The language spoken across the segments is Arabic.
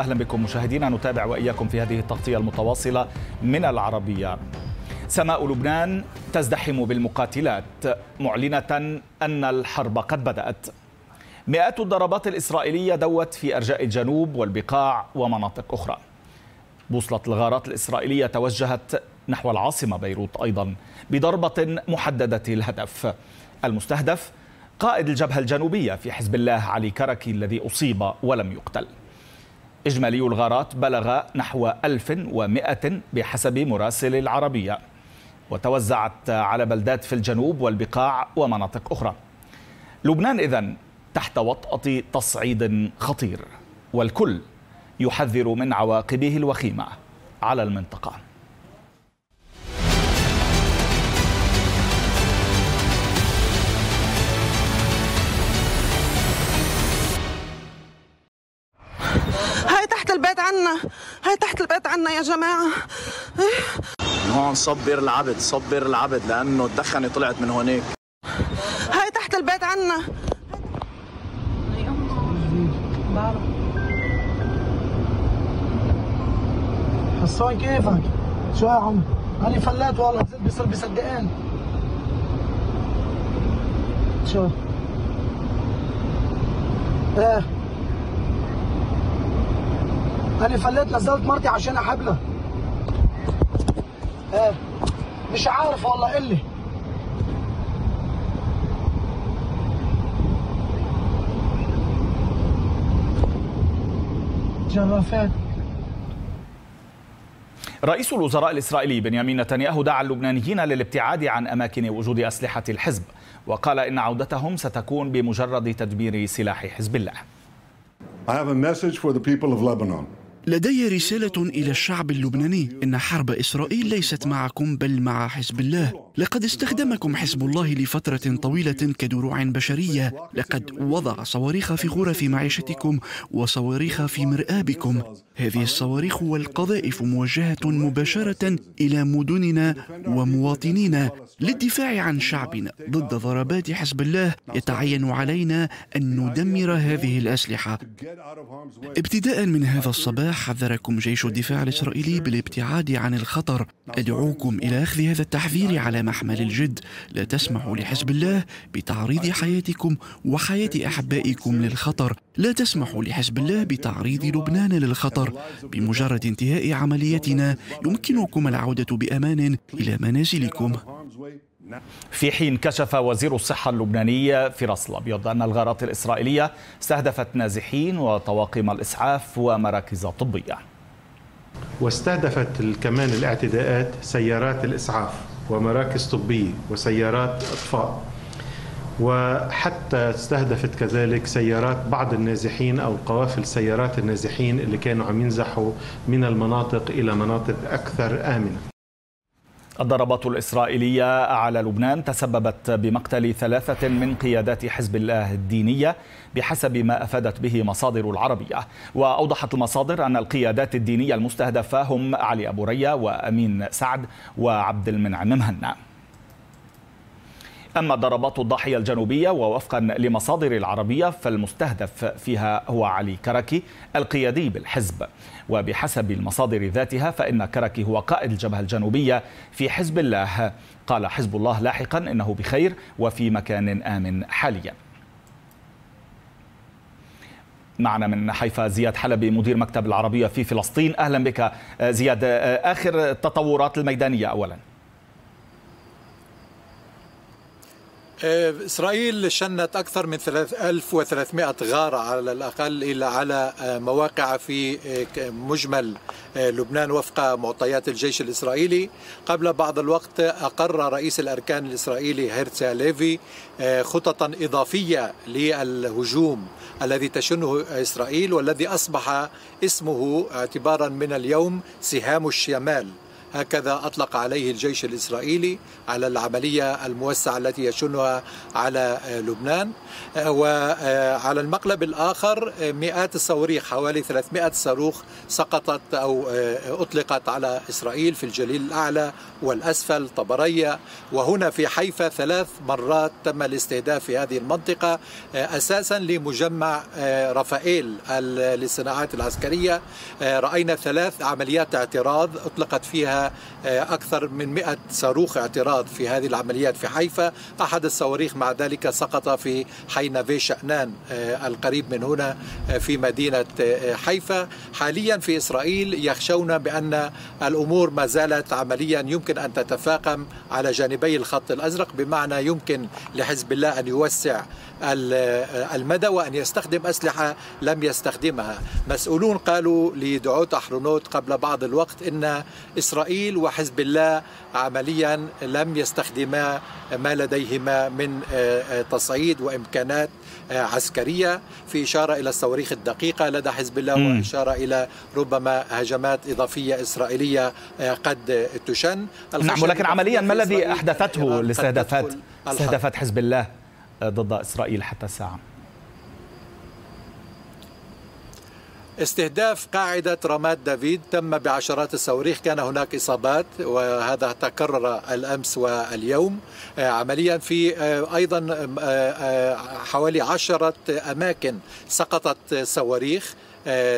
أهلا بكم مشاهدينا نتابع وإياكم في هذه التغطية المتواصلة من العربية. سماء لبنان تزدحم بالمقاتلات معلنة أن الحرب قد بدأت. مئات الضربات الإسرائيلية دوت في أرجاء الجنوب والبقاع ومناطق أخرى. بوصلة الغارات الإسرائيلية توجهت نحو العاصمة بيروت أيضا بضربة محددة الهدف. المستهدف قائد الجبهة الجنوبية في حزب الله علي كركي الذي أصيب ولم يقتل. إجمالي الغارات بلغ نحو 1100 بحسب مراسل العربية وتوزعت على بلدات في الجنوب والبقاع ومناطق أخرى. لبنان إذن تحت وطأة تصعيد خطير والكل يحذر من عواقبه الوخيمة على المنطقة. تحت البيت عنا هاي تحت البيت عنا يا جماعة هون صبر العبد صبر العبد لأنه الدخنة طلعت من هونيك هاي تحت البيت عنا حصان كيفك؟ شو يا عم؟ أنا فلات والله نزلت بصير بصدقين شو؟ إيه أنا فليت نزلت مرتي عشان أحبلها إيه مش عارف والله إلي جرافات. رئيس الوزراء الإسرائيلي بنيامين نتنياهو دعا اللبنانيين للابتعاد عن أماكن وجود أسلحة الحزب وقال إن عودتهم ستكون بمجرد تدبير سلاح حزب الله. I have a message for the people of Lebanon. لدي رسالة إلى الشعب اللبناني. إن حرب إسرائيل ليست معكم بل مع حزب الله. لقد استخدمكم حزب الله لفترة طويلة كدروع بشرية. لقد وضع صواريخ في غرف معيشتكم وصواريخ في مرآبكم. هذه الصواريخ والقذائف موجهة مباشرة إلى مدننا ومواطنينا للدفاع عن شعبنا ضد ضربات حزب الله يتعين علينا أن ندمر هذه الأسلحة. ابتداء من هذا الصباح حذركم جيش الدفاع الإسرائيلي بالابتعاد عن الخطر. أدعوكم إلى أخذ هذا التحذير على محمل الجد. لا تسمحوا لحزب الله بتعريض حياتكم وحياة أحبائكم للخطر. لا تسمحوا لحزب الله بتعريض لبنان للخطر. بمجرد انتهاء عمليتنا يمكنكم العودة بأمان إلى منازلكم. في حين كشف وزير الصحة اللبناني فراس الأبيض أن الغارات الإسرائيلية استهدفت نازحين وطواقم الإسعاف ومراكز طبية. واستهدفت كمان الاعتداءات سيارات الإسعاف ومراكز طبية وسيارات إطفاء. وحتى استهدفت كذلك سيارات بعض النازحين أو قوافل سيارات النازحين اللي كانوا عم ينزحوا من المناطق إلى مناطق أكثر آمنة. الضربات الإسرائيلية على لبنان تسببت بمقتل ثلاثة من قيادات حزب الله الدينية بحسب ما أفادت به مصادر العربية. وأوضحت المصادر أن القيادات الدينية المستهدفة هم علي أبو ريا وأمين سعد وعبد المنعم مهنا. أما ضربات الضاحية الجنوبية ووفقا لمصادر العربية فالمستهدف فيها هو علي كركي القيادي بالحزب. وبحسب المصادر ذاتها فإن كركي هو قائد الجبهة الجنوبية في حزب الله. قال حزب الله لاحقا إنه بخير وفي مكان آمن حاليا. معنا من حيفا زياد حلبي مدير مكتب العربية في فلسطين. أهلا بك زياد آخر التطورات الميدانية أولاً. إسرائيل شنت أكثر من 1300 غارة على الأقل إلى على مواقع في مجمل لبنان وفق معطيات الجيش الإسرائيلي. قبل بعض الوقت أقر رئيس الأركان الإسرائيلي هيرتسا ليفي خططا إضافية للهجوم الذي تشنه إسرائيل والذي أصبح اسمه اعتبارا من اليوم سهام الشمال. هكذا أطلق عليه الجيش الإسرائيلي على العملية الموسعة التي يشنها على لبنان وعلى المقلب الآخر مئات الصواريخ حوالي 300 صاروخ سقطت أو أطلقت على إسرائيل في الجليل الأعلى والأسفل طبرية وهنا في حيفا ثلاث مرات تم الاستهداف في هذه المنطقة أساسا لمجمع رفائيل للصناعات العسكرية رأينا ثلاث عمليات اعتراض أطلقت فيها أكثر من 100 صاروخ اعتراض في هذه العمليات في حيفا. أحد الصواريخ مع ذلك سقط في حي نافي شأنان القريب من هنا في مدينة حيفا. حاليا في إسرائيل يخشون بأن الأمور ما زالت عمليا يمكن أن تتفاقم على جانبي الخط الأزرق بمعنى يمكن لحزب الله أن يوسع المدى وأن يستخدم أسلحة لم يستخدمها. مسؤولون قالوا لدعوت أحرنوت قبل بعض الوقت إن إسرائيل وحزب الله عمليا لم يستخدما ما لديهما من تصعيد وإمكانات عسكرية. في إشارة إلى الصواريخ الدقيقة لدى حزب الله وإشارة إلى ربما هجمات إضافية إسرائيلية قد تشن. نعم ولكن عمليا ما الذي أحدثته الاستهدافات استهدافات حزب الله؟ ضد إسرائيل حتى الساعة. استهداف قاعدة رماد دافيد تم بعشرات الصواريخ. كان هناك إصابات وهذا تكرر الأمس واليوم. عمليا في أيضا حوالي عشرة أماكن سقطت صواريخ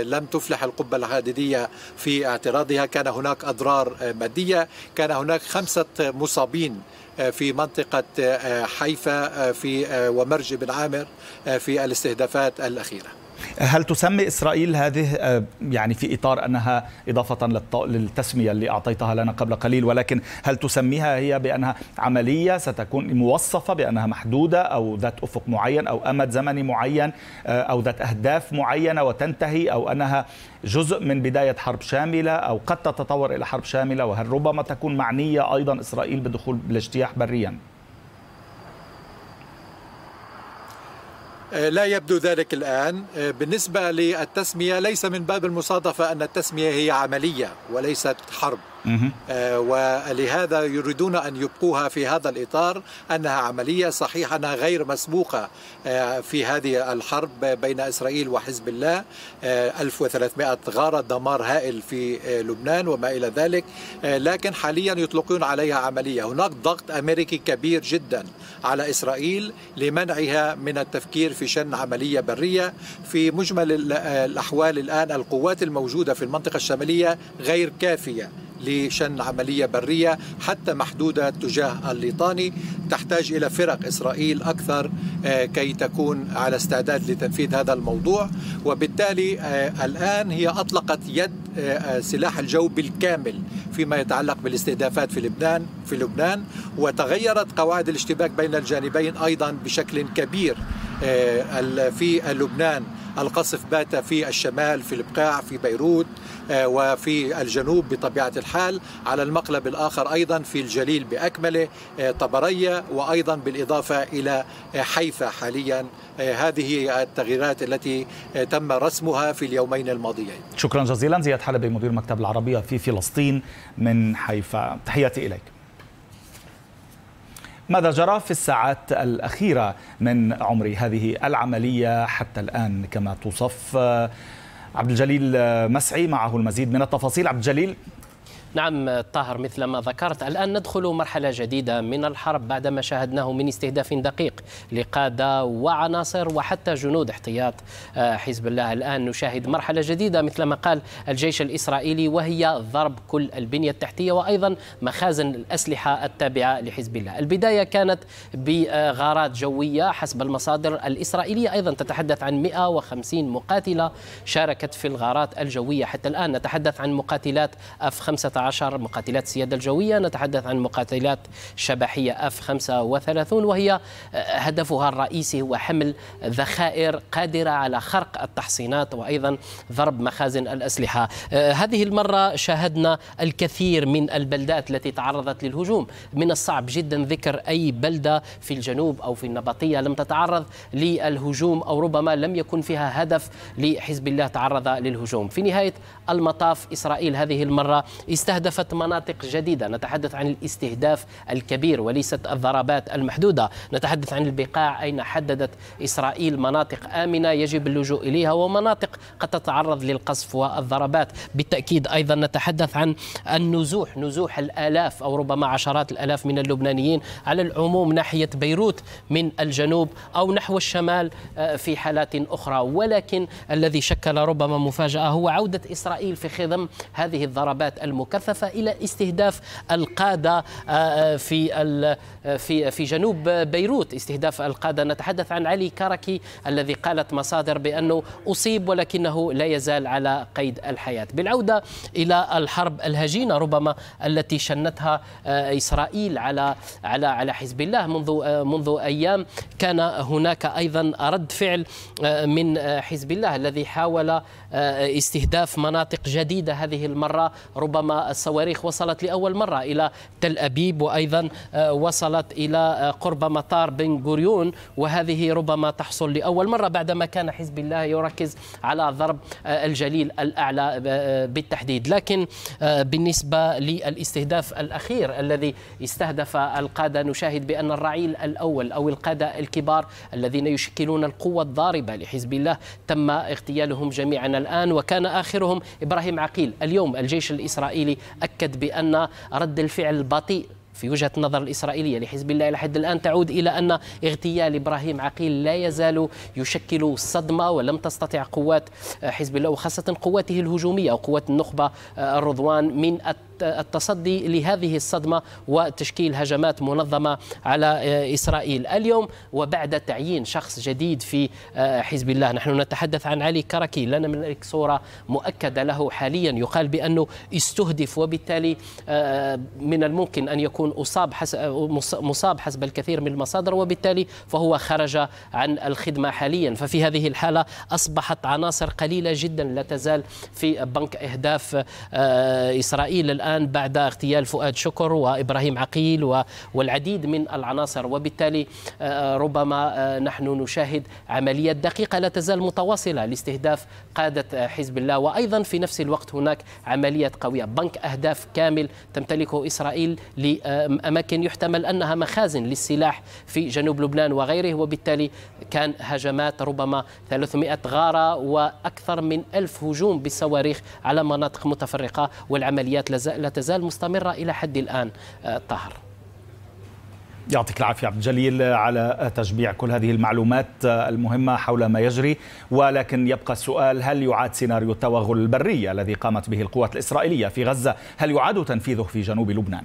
لم تفلح القبة الحديدية في اعتراضها. كان هناك أضرار مادية كان هناك خمسة مصابين في منطقة حيفا في ومرج بن عامر في الاستهدافات الأخيرة. هل تسمي إسرائيل هذه يعني في إطار أنها إضافة للتسمية اللي أعطيتها لنا قبل قليل ولكن هل تسميها هي بأنها عملية ستكون موصفة بأنها محدودة أو ذات أفق معين أو أمد زمني معين أو ذات أهداف معينة وتنتهي أو أنها جزء من بداية حرب شاملة أو قد تتطور إلى حرب شاملة وهل ربما تكون معنية أيضا إسرائيل بالدخول بالاجتياح بريا؟ لا يبدو ذلك الآن. بالنسبة للتسمية ليس من باب المصادفة أن التسمية هي عملية وليست حرب. ولهذا يريدون أن يبقوها في هذا الإطار أنها عملية صحيح أنها غير مسبوقة في هذه الحرب بين إسرائيل وحزب الله. 1300 غارة دمار هائل في لبنان وما إلى ذلك. لكن حاليا يطلقون عليها عملية. هناك ضغط أمريكي كبير جدا على إسرائيل لمنعها من التفكير في شن عملية برية. في مجمل الأحوال الآن القوات الموجودة في المنطقة الشمالية غير كافية. لشن عملية برية حتى محدودة تجاه الليطاني. تحتاج إلى فرق إسرائيل أكثر كي تكون على استعداد لتنفيذ هذا الموضوع. وبالتالي الآن هي أطلقت يد سلاح الجو بالكامل فيما يتعلق بالاستهدافات في لبنان في لبنان. وتغيرت قواعد الاشتباك بين الجانبين أيضا بشكل كبير في لبنان. القصف بات في الشمال في البقاع في بيروت وفي الجنوب بطبيعة الحال. على المقلب الآخر أيضا في الجليل بأكمله طبرية وأيضا بالإضافة إلى حيفا حاليا. هذه التغييرات التي تم رسمها في اليومين الماضيين. شكرا جزيلا. زياد حلبي مدير مكتب العربية في فلسطين من حيفا. تحياتي إليك. ماذا جرى في الساعات الأخيرة من عمر هذه العملية حتى الآن كما توصف؟ عبد الجليل مسعي معه المزيد من التفاصيل. عبد الجليل نعم طاهر مثل ما ذكرت الآن ندخل مرحلة جديدة من الحرب بعدما شاهدناه من استهداف دقيق لقادة وعناصر وحتى جنود احتياط. حزب الله الآن نشاهد مرحلة جديدة مثل ما قال الجيش الإسرائيلي وهي ضرب كل البنية التحتية وأيضا مخازن الأسلحة التابعة لحزب الله. البداية كانت بغارات جوية حسب المصادر الإسرائيلية. أيضا تتحدث عن 150 مقاتلة شاركت في الغارات الجوية. حتى الآن نتحدث عن مقاتلات أف 15 مقاتلات السيادة الجوية. نتحدث عن مقاتلات شبحية أف 35 وهي هدفها الرئيسي هو حمل ذخائر قادرة على خرق التحصينات وأيضا ضرب مخازن الأسلحة. هذه المرة شاهدنا الكثير من البلدات التي تعرضت للهجوم. من الصعب جدا ذكر أي بلدة في الجنوب أو في النبطية لم تتعرض للهجوم أو ربما لم يكن فيها هدف لحزب الله تعرض للهجوم. في نهاية المطاف إسرائيل هذه المرة استهدف استهدفت مناطق جديدة. نتحدث عن الاستهداف الكبير وليست الضربات المحدودة. نتحدث عن البقاع أين حددت إسرائيل مناطق آمنة يجب اللجوء إليها ومناطق قد تتعرض للقصف والضربات. بالتأكيد أيضا نتحدث عن النزوح نزوح الآلاف أو ربما عشرات الآلاف من اللبنانيين على العموم ناحية بيروت من الجنوب أو نحو الشمال آه، في حالات أخرى. ولكن الذي شكل ربما مفاجأة هو عودة إسرائيل في خضم هذه الضربات المكثفة. إلى استهداف القادة آه، آه، في في في جنوب بيروت. استهداف القادة. نتحدث عن علي كركي الذي قالت مصادر بأنه أصيب ولكنه لا يزال على قيد الحياة. بالعودة إلى الحرب الهجينة ربما التي شنتها إسرائيل على على على حزب الله. منذ منذ أيام كان هناك أيضا رد فعل من حزب الله الذي حاول استهداف مناطق جديدة هذه المرة. ربما الصواريخ وصلت لأول مرة إلى تل أبيب وأيضا وصلت إلى قرب مطار بن غوريون وهذه ربما تحصل لأول مرة بعدما كان حزب الله يركز على ضرب الجليل الأعلى بالتحديد. لكن بالنسبة للاستهداف الأخير الذي استهدف القادة نشاهد بأن الرعيل الأول أو القادة الكبار الذين يشكلون القوة الضاربة لحزب الله تم اغتيالهم جميعا الآن. وكان آخرهم إبراهيم عقيل اليوم الجيش الإسرائيلي أكد بأن رد الفعل البطيء في وجهة النظر الإسرائيلية لحزب الله إلى حد الآن تعود إلى أن اغتيال إبراهيم عقيل لا يزال يشكل صدمة ولم تستطع قوات حزب الله وخاصة قواته الهجومية أو قوات النخبة الرضوان من التصدي لهذه الصدمة وتشكيل هجمات منظمة على آه، إسرائيل. اليوم وبعد تعيين شخص جديد في آه، حزب الله. نحن نتحدث عن علي كركي. لا نملك صورة مؤكدة له حاليا. يقال بأنه استهدف وبالتالي آه، من الممكن أن يكون أصاب مصاب حسب الكثير من المصادر وبالتالي فهو خرج عن الخدمة حاليا. ففي هذه الحالة أصبحت عناصر قليلة جدا لا تزال في بنك إهداف إسرائيل. الآن الآن بعد اغتيال فؤاد شكر وإبراهيم عقيل والعديد من العناصر. وبالتالي آه، ربما آه، نحن نشاهد عمليات دقيقة لا تزال متواصلة لاستهداف قادة حزب الله. وأيضا في نفس الوقت هناك عمليات قوية. بنك أهداف كامل تمتلكه إسرائيل لأماكن يحتمل أنها مخازن للسلاح في جنوب لبنان وغيره. وبالتالي كان هجمات ربما 300 غارة وأكثر من ألف هجوم بالصواريخ على مناطق متفرقة والعمليات لا تزال مستمرة إلى حد الآن آه، طهر يعطيك العافية عبد الجليل على تشبيع كل هذه المعلومات المهمة حول ما يجري. ولكن يبقى السؤال هل يعاد سيناريو التوغل البري الذي قامت به القوات الإسرائيلية في غزة؟ هل يعاد تنفيذه في جنوب لبنان؟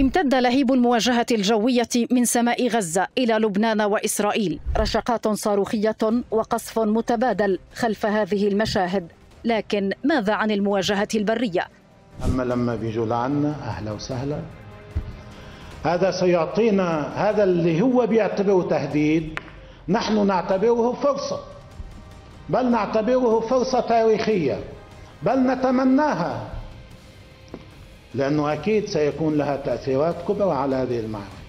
امتد لهيب المواجهة الجوية من سماء غزة إلى لبنان وإسرائيل. رشقات صاروخية وقصف متبادل خلف هذه المشاهد. لكن ماذا عن المواجهة البرية؟ أما لما بيجوا لعنا أهلا وسهلا. هذا سيعطينا هذا اللي هو بيعتبره تهديد نحن نعتبره فرصة. بل نعتبره فرصة تاريخية. بل نتمناها. لأنه أكيد سيكون لها تأثيرات كبرى على هذه المعركة.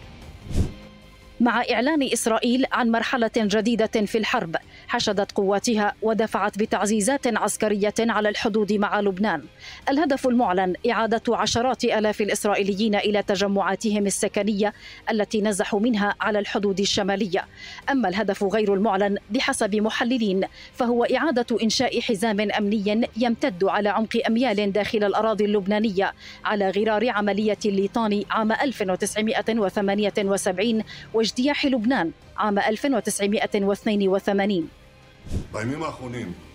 مع إعلان إسرائيل عن مرحلة جديدة في الحرب حشدت قواتها ودفعت بتعزيزات عسكرية على الحدود مع لبنان. الهدف المعلن إعادة عشرات ألاف الإسرائيليين إلى تجمعاتهم السكنية التي نزحوا منها على الحدود الشمالية. أما الهدف غير المعلن بحسب محللين فهو إعادة إنشاء حزام أمني يمتد على عمق أميال داخل الأراضي اللبنانية على غرار عملية الليطاني عام 1978 واجتياح لبنان. عام 1982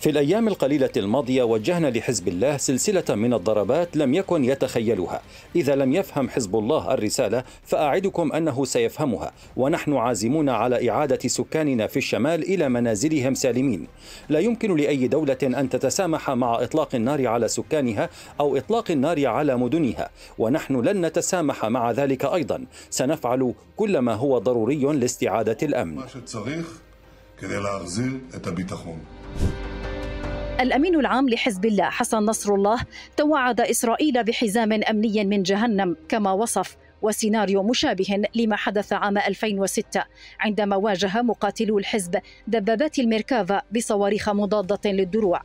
في الأيام القليلة الماضية وجهنا لحزب الله سلسلة من الضربات لم يكن يتخيلها. إذا لم يفهم حزب الله الرسالة فأعدكم أنه سيفهمها. ونحن عازمون على إعادة سكاننا في الشمال إلى منازلهم سالمين. لا يمكن لأي دولة أن تتسامح مع إطلاق النار على سكانها أو إطلاق النار على مدنها. ونحن لن نتسامح مع ذلك أيضا. سنفعل كل ما هو ضروري لاستعادة الأمن. كده להחזיר את הביטחון. الأمين العام لحزب الله حسن نصر الله توعد إسرائيل بحزام أمني من جهنم كما وصف وسيناريو مشابه لما حدث عام 2006 عندما واجه مقاتلو الحزب دبابات الميركافا بصواريخ مضادة للدروع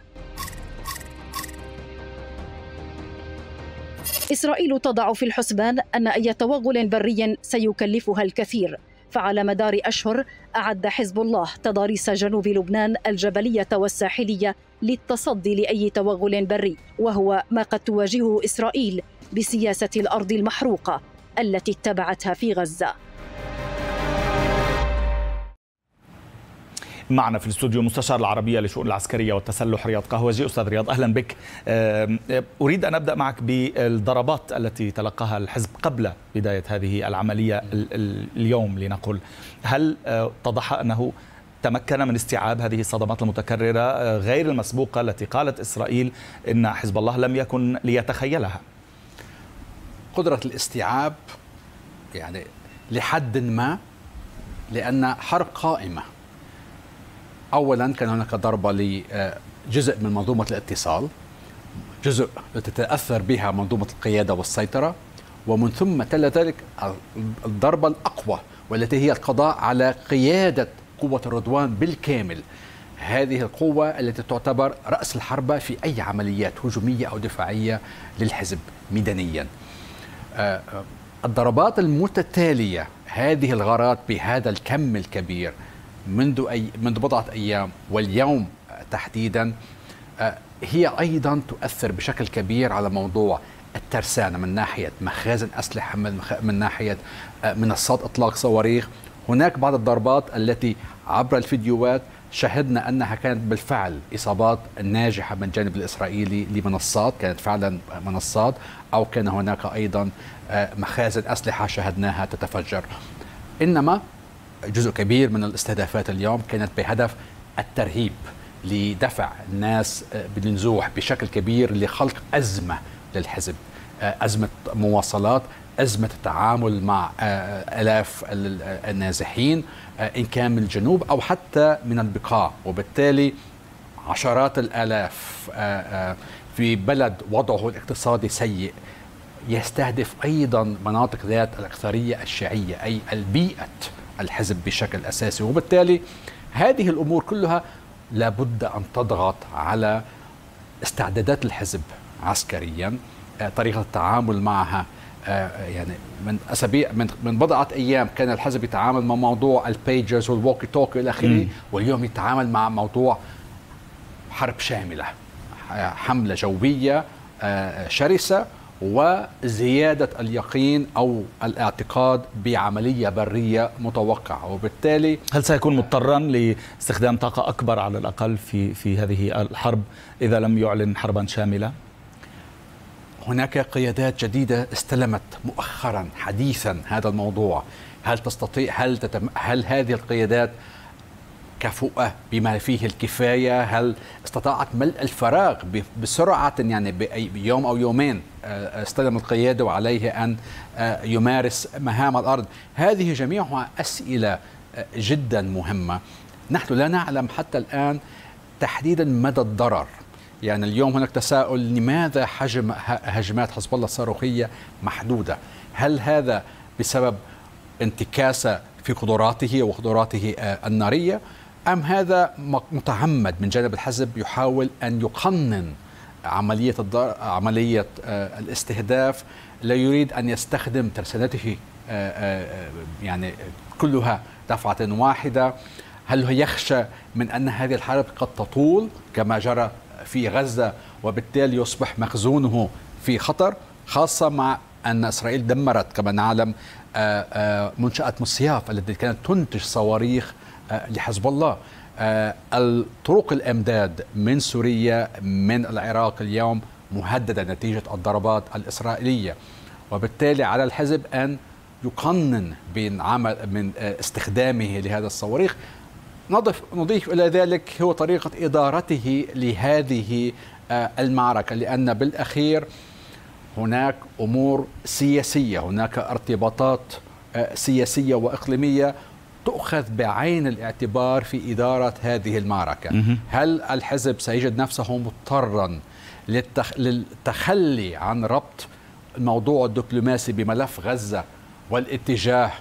إسرائيل تضع في الحسبان أن أي توغل بري سيكلفها الكثير فعلى مدار أشهر أعد حزب الله تضاريس جنوب لبنان الجبلية والساحلية للتصدي لأي توغل بري وهو ما قد تواجهه إسرائيل بسياسة الأرض المحروقة التي اتبعتها في غزة. معنا في الاستوديو مستشار العربية للشؤون العسكرية والتسلح رياض قهوجي أستاذ رياض. أهلا بك. أريد أن أبدأ معك بالضربات التي تلقاها الحزب قبل بداية هذه العملية اليوم لنقل هل اتضح أنه تمكن من استيعاب هذه الصدمات المتكررة غير المسبوقة التي قالت إسرائيل إن حزب الله لم يكن ليتخيلها؟ قدرة الاستيعاب يعني لحد ما لأن حرب قائمة. اولا كان هناك ضربة لجزء من منظومة الاتصال جزء تتأثر بها منظومة القيادة والسيطرة ومن ثم تلا ذلك الضربة الأقوى والتي هي القضاء على قيادة قوة الرضوان بالكامل. هذه القوة التي تعتبر رأس الحربة في أي عمليات هجومية أو دفاعية للحزب ميدانيا. الضربات المتتالية هذه الغارات بهذا الكم الكبير منذ أي منذ بضعة أيام واليوم تحديدا هي أيضا تؤثر بشكل كبير على موضوع الترسانة من ناحية مخازن أسلحة من, ناحية منصات إطلاق صواريخ. هناك بعض الضربات التي عبر الفيديوهات شهدنا أنها كانت بالفعل إصابات ناجحة من الجانب الإسرائيلي لمنصات كانت فعلا منصات أو كان هناك أيضا مخازن أسلحة شاهدناها تتفجر. إنما جزء كبير من الاستهدافات اليوم كانت بهدف الترهيب لدفع الناس بالنزوح بشكل كبير لخلق أزمة للحزب أزمة مواصلات أزمة التعامل مع آلاف النازحين إن كان من الجنوب أو حتى من البقاع. وبالتالي عشرات الآلاف في بلد وضعه الاقتصادي سيء يستهدف أيضا مناطق ذات الأكثرية الشيعية أي البيئة. الحزب بشكل أساسي. وبالتالي هذه الأمور كلها لابد أن تضغط على استعدادات الحزب عسكريا طريقة التعامل معها يعني من أسابيع من من بضعة أيام كان الحزب يتعامل مع موضوع ال pagers وال walkie-talkie إلى آخره واليوم يتعامل مع موضوع حرب شاملة حملة جوية شرسة وزيادة اليقين أو الاعتقاد بعملية برية متوقعة وبالتالي هل سيكون مضطرا لاستخدام طاقة أكبر على الأقل في, في هذه الحرب إذا لم يعلن حربا شاملة؟ هناك قيادات جديدة استلمت مؤخرا حديثا هذا الموضوع هل تستطيع هل تتم هل هذه القيادات كفؤة بما فيه الكفاية. هل استطاعت ملء الفراغ بسرعة يعني بيوم أو يومين استلم القيادة وعليه أن يمارس مهام الأرض؟ هذه جميعها أسئلة جدا مهمة. نحن لا نعلم حتى الآن تحديدا مدى الضرر. يعني اليوم هناك تساؤل لماذا حجم هجمات حزب الله الصاروخية محدودة؟ هل هذا بسبب انتكاسة في قدراته وقدراته النارية؟ أم هذا متعمد من جانب الحزب يحاول أن يقنن عملية الضر... عملية الاستهداف لا يريد أن يستخدم ترسانته يعني كلها دفعة واحدة. هل يخشى من أن هذه الحرب قد تطول كما جرى في غزة وبالتالي يصبح مخزونه في خطر خاصة مع أن إسرائيل دمرت كما نعلم منشأة مصياف التي كانت تنتج صواريخ لحزب الله. الطرق الإمداد من سوريا من العراق اليوم مهددة نتيجة الضربات الإسرائيلية. وبالتالي على الحزب أن يقنن بين عمل من استخدامه لهذا الصواريخ. نضف نضيف إلى ذلك هو طريقة إدارته لهذه المعركة. لأن بالأخير هناك أمور سياسية هناك ارتباطات سياسية وإقليمية تؤخذ بعين الاعتبار في إدارة هذه المعركة. هل الحزب سيجد نفسه مضطرا للتخلي عن ربط الموضوع الدبلوماسي بملف غزة والاتجاه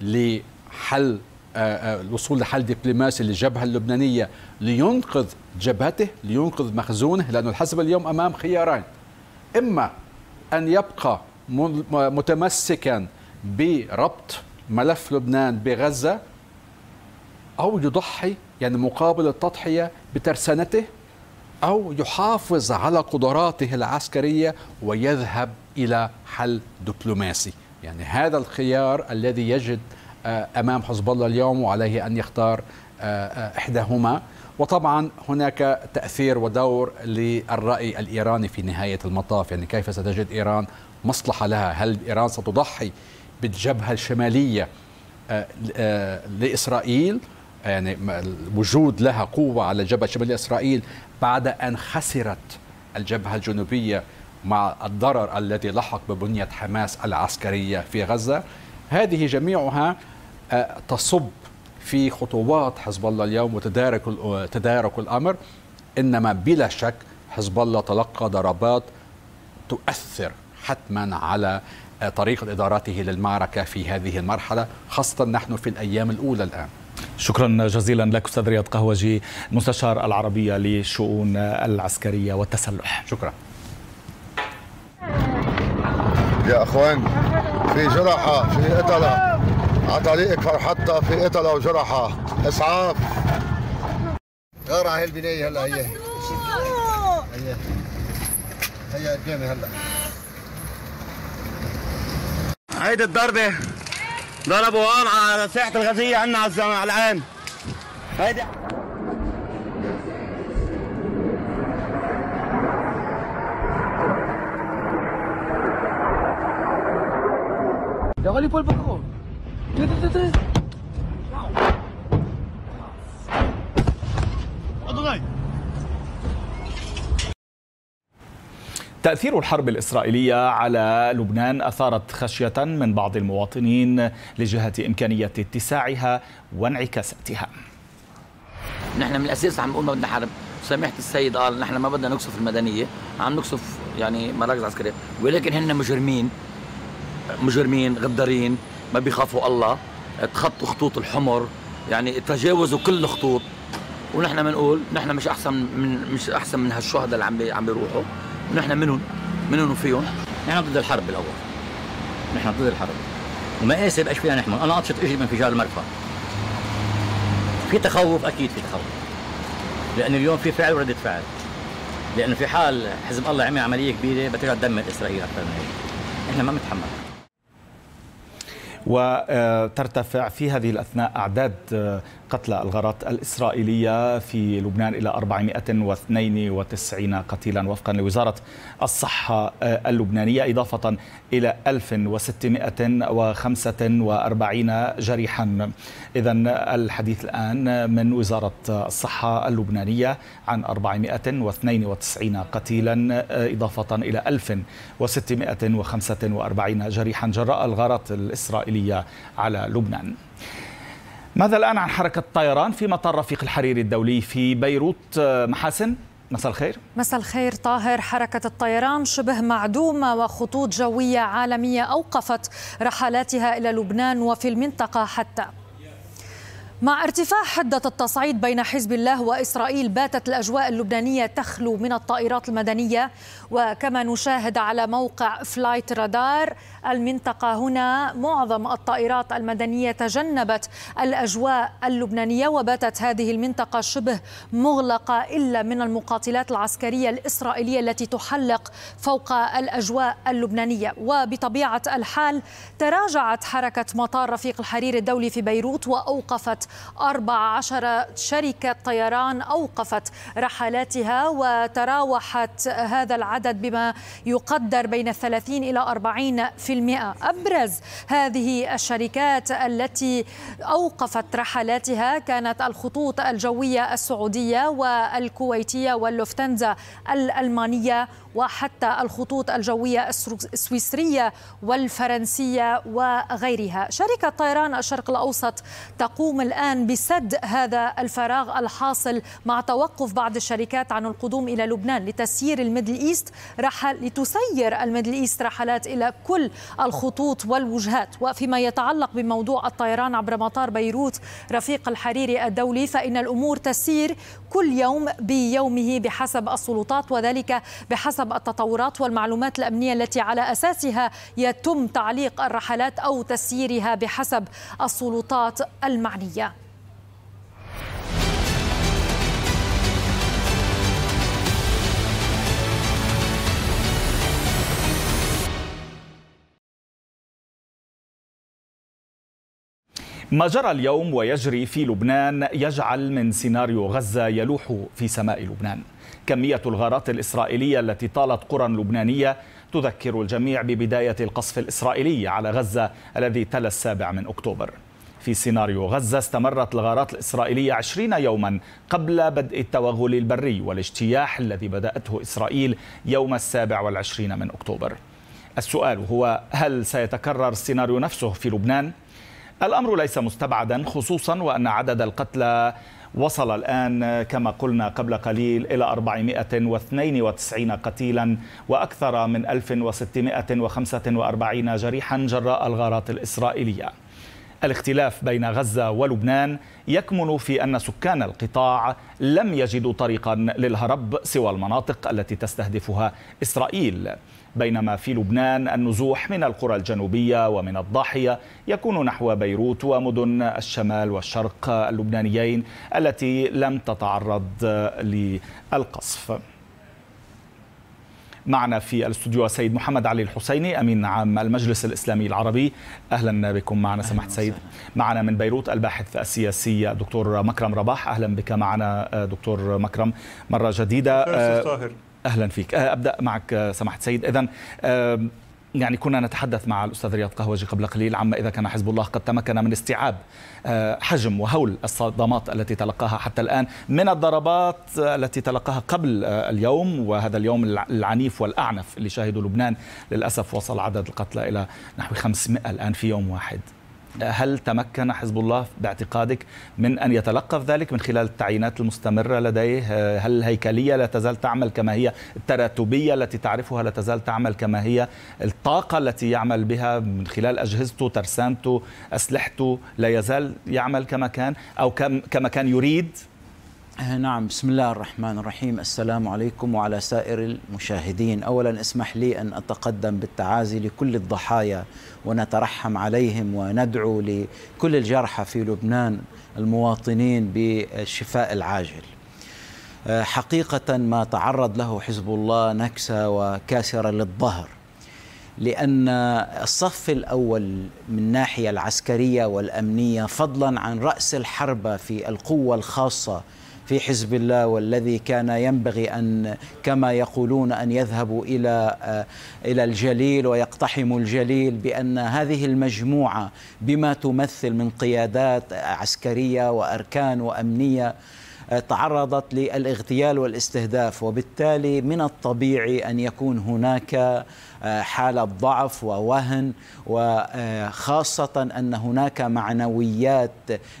لحل الوصول لحل دبلوماسي للجبهة اللبنانية لينقذ جبهته لينقذ مخزونه؟ لأن الحزب اليوم أمام خيارين. إما أن يبقى متمسكا بربط ملف لبنان بغزة أو يضحي يعني مقابل التضحية بترسانته أو يحافظ على قدراته العسكرية ويذهب إلى حل دبلوماسي. يعني هذا الخيار الذي يجد آه، أمام حزب الله اليوم وعليه أن يختار آه، آه، إحداهما. وطبعا هناك تأثير ودور للرأي الإيراني في نهاية المطاف. يعني كيف ستجد إيران مصلحة لها؟ هل إيران ستضحي بالجبهة الشمالية لإسرائيل. يعني الوجود لها قوة على الجبهة الشمالية إسرائيل بعد أن خسرت الجبهة الجنوبية مع الضرر الذي لحق ببنية حماس العسكرية في غزة. هذه جميعها آه، تصب في خطوات حزب الله اليوم وتدارك تدارك الأمر. إنما بلا شك حزب الله تلقى ضربات تؤثر حتما على طريقه إدارته للمعركة في هذه المرحلة خاصة نحن في الأيام الأولى الآن. شكرا جزيلا لك أستاذ رياض قهوجي المستشار العربية للشؤون العسكرية والتسلح. شكرا. يا أخوان في جرحى في قتلة على طريق فرحتة في قتلة وجرحى. إسعاف. غير على البناية هلا هي هي هي قدامي هلا. هيدي الضربة ضربوا هون على ساحة الغزية عنا على العين هيدي Jangan lipat pokok. Dia, dia, dia, dia. تأثير الحرب الإسرائيلية على لبنان أثارت خشية من بعض المواطنين لجهة إمكانية اتساعها وانعكاساتها. نحن من الأساس عم نقول ما بدنا حرب. سمحت السيد قال نحن ما بدنا نقصف المدنية عم نقصف يعني مراكز عسكرية. ولكن هن مجرمين مجرمين غدارين ما بيخافوا الله تخطوا خطوط الحمر يعني تجاوزوا كل الخطوط ونحن بنقول نحن مش أحسن من مش أحسن من هالشهداء اللي عم عم بيروحوا. ونحن منهم منهم وفيهم نحن ضد الحرب الأول. نحن ضد الحرب. ومقاسي بقاش فيها نحمل. أنا اطشت أجي من فجار المرفأ. في تخوف أكيد في تخوف. لأن اليوم في فعل وردة فعل. لأنه في حال حزب الله عمل عملية كبيرة بترجع تدمر إسرائيل أكثر من هيك. إحنا ما بنتحمل وترتفع في هذه الأثناء أعداد قتلى الغارات الإسرائيلية في لبنان إلى 492 قتيلا وفقا لوزارة الصحة اللبنانية إضافة إلى 1645 جريحا. إذا الحديث الآن من وزارة الصحة اللبنانية عن 492 قتيلا إضافة إلى 1645 جريحا جراء الغارات الإسرائيلية على لبنان. ماذا الآن عن حركة الطيران في مطار رفيق الحريري الدولي في بيروت؟ محاسن مساء الخير. مساء الخير طاهر. حركة الطيران شبه معدومة وخطوط جوية عالمية أوقفت رحلاتها إلى لبنان وفي المنطقة حتى. مع ارتفاع حدة التصعيد بين حزب الله وإسرائيل باتت الأجواء اللبنانية تخلو من الطائرات المدنية وكما نشاهد على موقع فلايت رادار المنطقة هنا معظم الطائرات المدنية تجنبت الأجواء اللبنانية وباتت هذه المنطقة شبه مغلقة إلا من المقاتلات العسكرية الإسرائيلية التي تحلق فوق الأجواء اللبنانية. وبطبيعة الحال تراجعت حركة مطار رفيق الحرير الدولي في بيروت وأوقفت 14 شركة طيران أوقفت رحلاتها وتراوحت هذا العدد بما يقدر بين 30 إلى 40 في المئة. أبرز هذه الشركات التي أوقفت رحلاتها كانت الخطوط الجوية السعودية والكويتية واللوفتهانزا الألمانية وحتى الخطوط الجوية السويسرية والفرنسية وغيرها. شركة طيران الشرق الأوسط تقوم الآن بسد هذا الفراغ الحاصل مع توقف بعض الشركات عن القدوم إلى لبنان لتسيير الميدل إيست. رحل لتسير الميدل إيست رحلات إلى كل الخطوط والوجهات. وفيما يتعلق بموضوع الطيران عبر مطار بيروت رفيق الحريري الدولي فإن الأمور تسير كل يوم بيومه بحسب السلطات وذلك بحسب التطورات والمعلومات الأمنية التي على أساسها يتم تعليق الرحلات أو تسييرها بحسب السلطات المعنية. ما جرى اليوم ويجري في لبنان يجعل من سيناريو غزة يلوح في سماء لبنان. كمية الغارات الإسرائيلية التي طالت قرى لبنانية تذكر الجميع ببداية القصف الإسرائيلي على غزة الذي تلا السابع من أكتوبر في سيناريو غزة استمرت الغارات الإسرائيلية عشرين يوما قبل بدء التوغل البري والاجتياح الذي بدأته إسرائيل يوم السابع والعشرين من أكتوبر السؤال هو هل سيتكرر السيناريو نفسه في لبنان؟ الأمر ليس مستبعدا خصوصا وأن عدد القتلى وصل الآن كما قلنا قبل قليل إلى 492 قتيلا وأكثر من 1645 جريحا جراء الغارات الإسرائيلية. الاختلاف بين غزة ولبنان يكمن في أن سكان القطاع لم يجدوا طريقا للهرب سوى المناطق التي تستهدفها إسرائيل. بينما في لبنان النزوح من القرى الجنوبية ومن الضاحية يكون نحو بيروت ومدن الشمال والشرق اللبنانيين التي لم تتعرض للقصف. معنا في الاستوديو السيد محمد علي الحسيني أمين عام المجلس الإسلامي العربي. أهلا بكم معنا سماحة السيد. معنا من بيروت الباحث السياسي دكتور مكرم رباح. أهلا بك معنا دكتور مكرم. مرة جديدة أهلا فيك. أبدأ معك سماحة السيد. اذا يعني كنا نتحدث مع الأستاذ رياض قهوجي قبل قليل عما إذا كان حزب الله قد تمكن من استيعاب حجم وهول الصدمات التي تلقاها حتى الآن من الضربات التي تلقاها قبل اليوم. وهذا اليوم العنيف والأعنف اللي شاهده لبنان للأسف وصل عدد القتلى إلى نحو 500 الآن في يوم واحد. هل تمكن حزب الله باعتقادك من أن يتلقف ذلك من خلال التعيينات المستمرة لديه؟ هل الهيكليه لا تزال تعمل كما هي؟ التراتبية التي تعرفها لا تزال تعمل كما هي؟ الطاقة التي يعمل بها من خلال أجهزته، ترسانته، أسلحته لا يزال يعمل كما كان أو كما كان يريد؟ نعم بسم الله الرحمن الرحيم. السلام عليكم وعلى سائر المشاهدين. أولا اسمح لي أن أتقدم بالتعازي لكل الضحايا ونترحم عليهم وندعو لكل الجرحى في لبنان المواطنين بالشفاء العاجل. حقيقة ما تعرض له حزب الله نكسة وكاسرة للظهر لأن الصف الأول من الناحية العسكرية والأمنية فضلا عن رأس الحربة في القوة الخاصة في حزب الله والذي كان ينبغي أن كما يقولون أن يذهبوا إلى إلى الجليل ويقتحموا الجليل بأن هذه المجموعة بما تمثل من قيادات عسكرية وأركان وأمنية تعرضت للاغتيال والاستهداف وبالتالي من الطبيعي أن يكون هناك حالة ضعف ووهن وخاصة أن هناك معنويات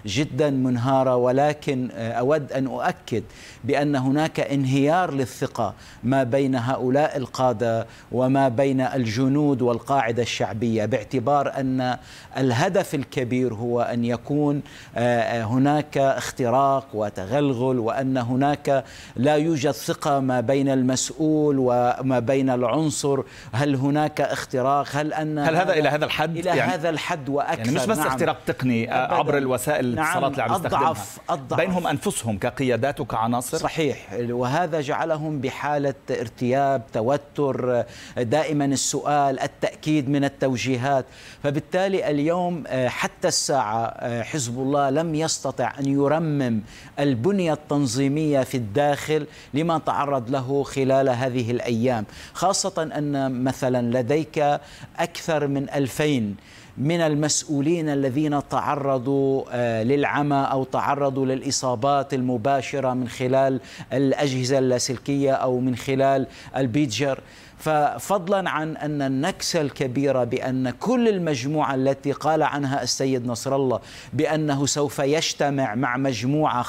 جدا منهارة ولكن أود أن أؤكد بأن هناك انهيار للثقة ما بين هؤلاء القادة وما بين الجنود والقاعدة الشعبية باعتبار أن الهدف الكبير هو أن يكون هناك اختراق وتغلغل وأن هناك لا يوجد ثقة ما بين المسؤول وما بين العنصر. هل هناك اختراق؟ هل أن هل هذا إلى هذا الحد؟ إلى يعني هذا الحد وأكثر؟ يعني مش بس نعم. اختراق تقني عبر الوسائل الاتصالات اللي عم أضعف أضعف. بينهم أنفسهم كقيادات وكعناصر صحيح وهذا جعلهم بحالة ارتياب توتر دائما السؤال التأكيد من التوجيهات. فبالتالي اليوم حتى الساعة حزب الله لم يستطع أن يرمم البنية التنظيمية في الداخل لما تعرض له خلال هذه الأيام خاصة أن مثلا لديك أكثر من ألفين من المسؤولين الذين تعرضوا آه، للعمى أو تعرضوا للإصابات المباشرة من خلال الأجهزة اللاسلكية أو من خلال البيتجر. ففضلا عن أن النكسة الكبيرة بأن كل المجموعة التي قال عنها السيد نصر الله بأنه سوف يجتمع مع مجموعة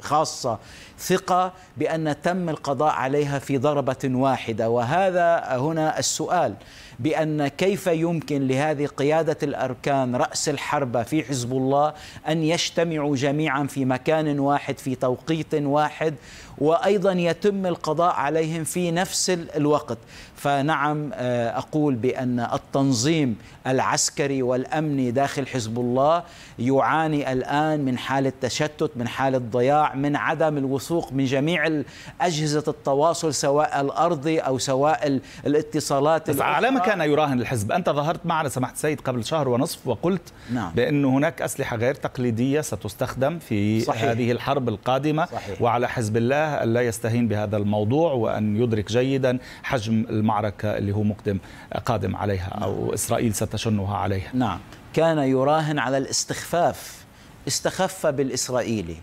خاصة ثقة بأن تم القضاء عليها في ضربة واحدة. وهذا هنا السؤال. بأن كيف يمكن لهذه قيادة الأركان رأس الحربة في حزب الله أن يجتمعوا جميعا في مكان واحد في توقيت واحد وأيضا يتم القضاء عليهم في نفس الوقت. فنعم آه، أقول بأن التنظيم العسكري والأمني داخل حزب الله يعاني الآن من حاله تشتت من حاله ضياع من عدم الوثوق من جميع اجهزه التواصل سواء الأرضي أو سواء الاتصالات بس على ما كان يراهن الحزب أنت ظهرت معنا سماحه السيد قبل شهر ونصف وقلت نعم. بأن هناك أسلحة غير تقليدية ستستخدم في صحيح. هذه الحرب القادمة صحيح. وعلى حزب الله أن لا يستهين بهذا الموضوع وأن يدرك جيدا حجم المعركة اللي هو مقدم قادم عليها أو إسرائيل ستشنها عليها. نعم. كان يراهن على الاستخفاف استخف بالإسرائيلي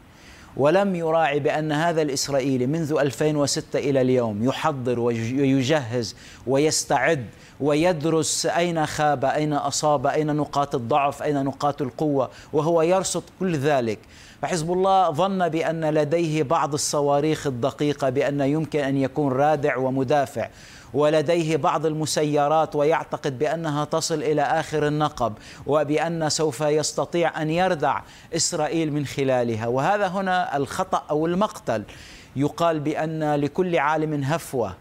ولم يراعي بأن هذا الإسرائيلي منذ 2006 إلى اليوم يحضر ويجهز ويستعد ويدرس أين خاب أين أصاب أين نقاط الضعف أين نقاط القوة وهو يرصد كل ذلك. فحزب الله ظن بأن لديه بعض الصواريخ الدقيقة بأن يمكن أن يكون رادع ومدافع. ولديه بعض المسيرات ويعتقد بأنها تصل إلى آخر النقب وبأن سوف يستطيع أن يردع إسرائيل من خلالها. وهذا هنا الخطأ أو المقتل. يقال بأن لكل عالم هفوة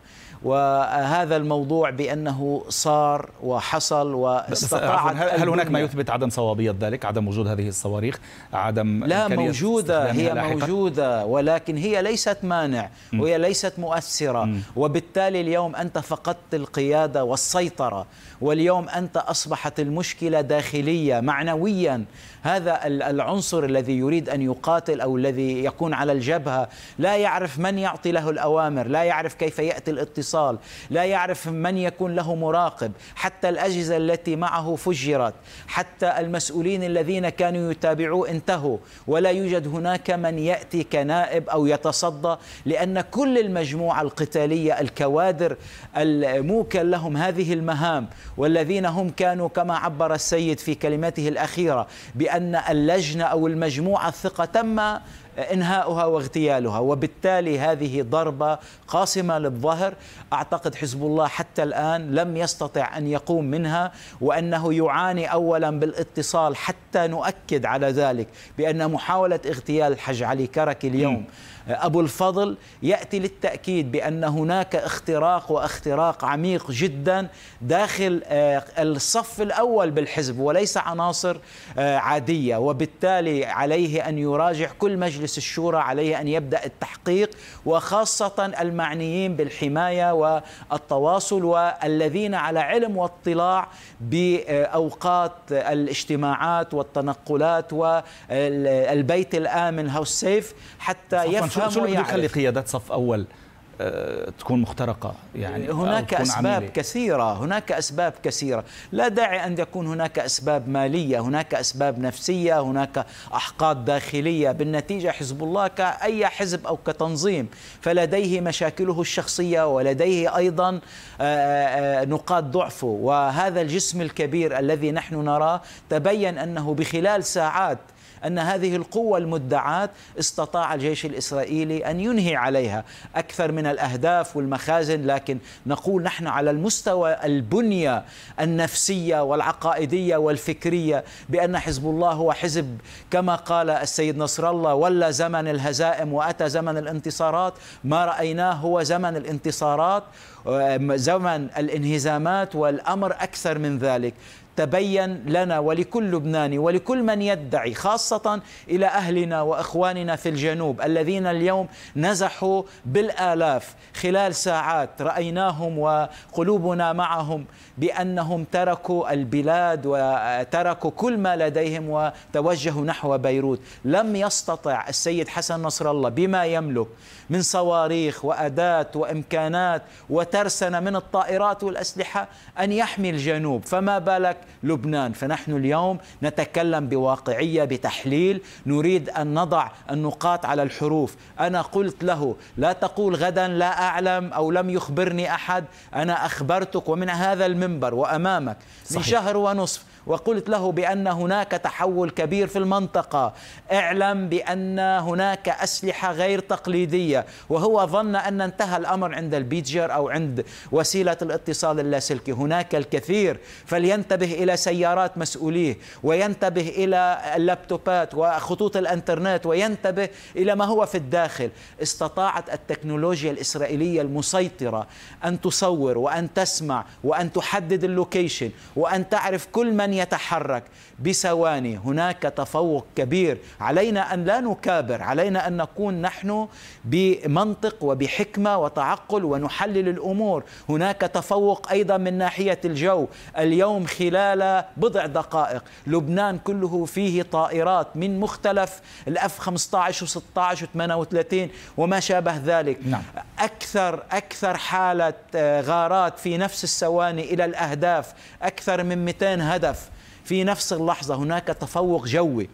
وهذا الموضوع بأنه صار وحصل واستطاع هل هناك ما يثبت عدم صوابية ذلك عدم وجود هذه الصواريخ عدم لا موجودة هي موجودة ولكن هي ليست مانع وهي ليست مؤثرة. وبالتالي اليوم أنت فقدت القيادة والسيطرة واليوم أنت أصبحت المشكلة داخلية معنويا. هذا العنصر الذي يريد أن يقاتل أو الذي يكون على الجبهة. لا يعرف من يعطي له الأوامر لا يعرف كيف يأتي الاتصال لا يعرف من يكون له مراقب. حتى الأجهزة التي معه فجرت حتى المسؤولين الذين كانوا يتابعوه انتهوا. ولا يوجد هناك من يأتي كنائب أو يتصدى لأن كل المجموعة القتالية الكوادر الموكل لهم هذه المهام والذين هم كانوا كما عبر السيد في كلمته الأخيرة بأن اللجنة أو المجموعة الثقة تم إنهاؤها واغتيالها وبالتالي هذه ضربة قاسمة للظهر أعتقد حزب الله حتى الآن لم يستطع أن يقوم منها وأنه يعاني اولا بالاتصال حتى نؤكد على ذلك بأن محاولة اغتيال الحج علي كرك اليوم م. أبو الفضل يأتي للتأكيد بأن هناك اختراق واختراق عميق جدا داخل آه، الصف الأول بالحزب وليس عناصر آه، عادية وبالتالي عليه أن يراجع كل مجلس الشورى عليه أن يبدأ التحقيق وخاصة المعنيين بالحماية والتواصل والذين على علم واطلاع بأوقات الاجتماعات والتنقلات والبيت الآمن هاوس سيف حتى يفهم شو شو اللي يخلي قيادات صف أول آه، تكون مخترقة؟ يعني هناك أسباب عميلة. كثيرة هناك أسباب كثيرة. لا داعي أن يكون هناك أسباب مالية هناك أسباب نفسية هناك أحقاد داخلية. بالنتيجة حزب الله كأي حزب أو كتنظيم فلديه مشاكله الشخصية ولديه أيضا آه، آه، نقاط ضعفه. وهذا الجسم الكبير الذي نحن نراه تبين أنه بخلال ساعات أن هذه القوة المدعاة استطاع الجيش الإسرائيلي أن ينهي عليها أكثر من الأهداف والمخازن لكن نقول نحن على المستوى البنية النفسية والعقائدية والفكرية بأن حزب الله هو حزب كما قال السيد نصر الله ولا زمن الهزائم وأتى زمن الانتصارات. ما رأيناه هو زمن الانتصارات زمن الانهزامات والأمر أكثر من ذلك. تبين لنا ولكل لبناني ولكل من يدعي خاصة إلى أهلنا وإخواننا في الجنوب الذين اليوم نزحوا بالآلاف خلال ساعات رأيناهم وقلوبنا معهم بأنهم تركوا البلاد وتركوا كل ما لديهم وتوجهوا نحو بيروت. لم يستطع السيد حسن نصر الله بما يملك من صواريخ وأداة وإمكانات وترسنة من الطائرات والأسلحة أن يحمي الجنوب. فما بالك لبنان؟ فنحن اليوم نتكلم بواقعية بتحليل. نريد أن نضع النقاط على الحروف. أنا قلت له لا تقول غدا لا أعلم أو لم يخبرني أحد. أنا أخبرتك ومن هذا المنبر وأمامك من. شهر ونصف وقلت له بأن هناك تحول كبير في المنطقة. اعلم بأن هناك أسلحة غير تقليدية. وهو ظن أن انتهى الأمر عند البيتجر أو عند وسيلة الاتصال اللاسلكي. هناك الكثير. فلينتبه إلى سيارات مسؤوليه وينتبه إلى اللابتوبات وخطوط الإنترنت وينتبه إلى ما هو في الداخل. استطاعت التكنولوجيا الإسرائيلية المسيطرة أن تصور وأن تسمع وأن تحدد اللوكيشن وأن تعرف كل من يتحرك بثواني. هناك تفوق كبير. علينا أن لا نكابر. علينا أن نكون نحن بمنطق وبحكمة وتعقل ونحلل الأمور. هناك تفوق أيضا من ناحية الجو. اليوم خلال بضع دقائق. لبنان كله فيه طائرات من مختلف الأف 15 و16 و38 وما شابه ذلك. نعم. أكثر أكثر حالة آه، غارات في نفس الثواني إلى الأهداف. أكثر من 200 هدف. في نفس اللحظة هناك تفوق جوي.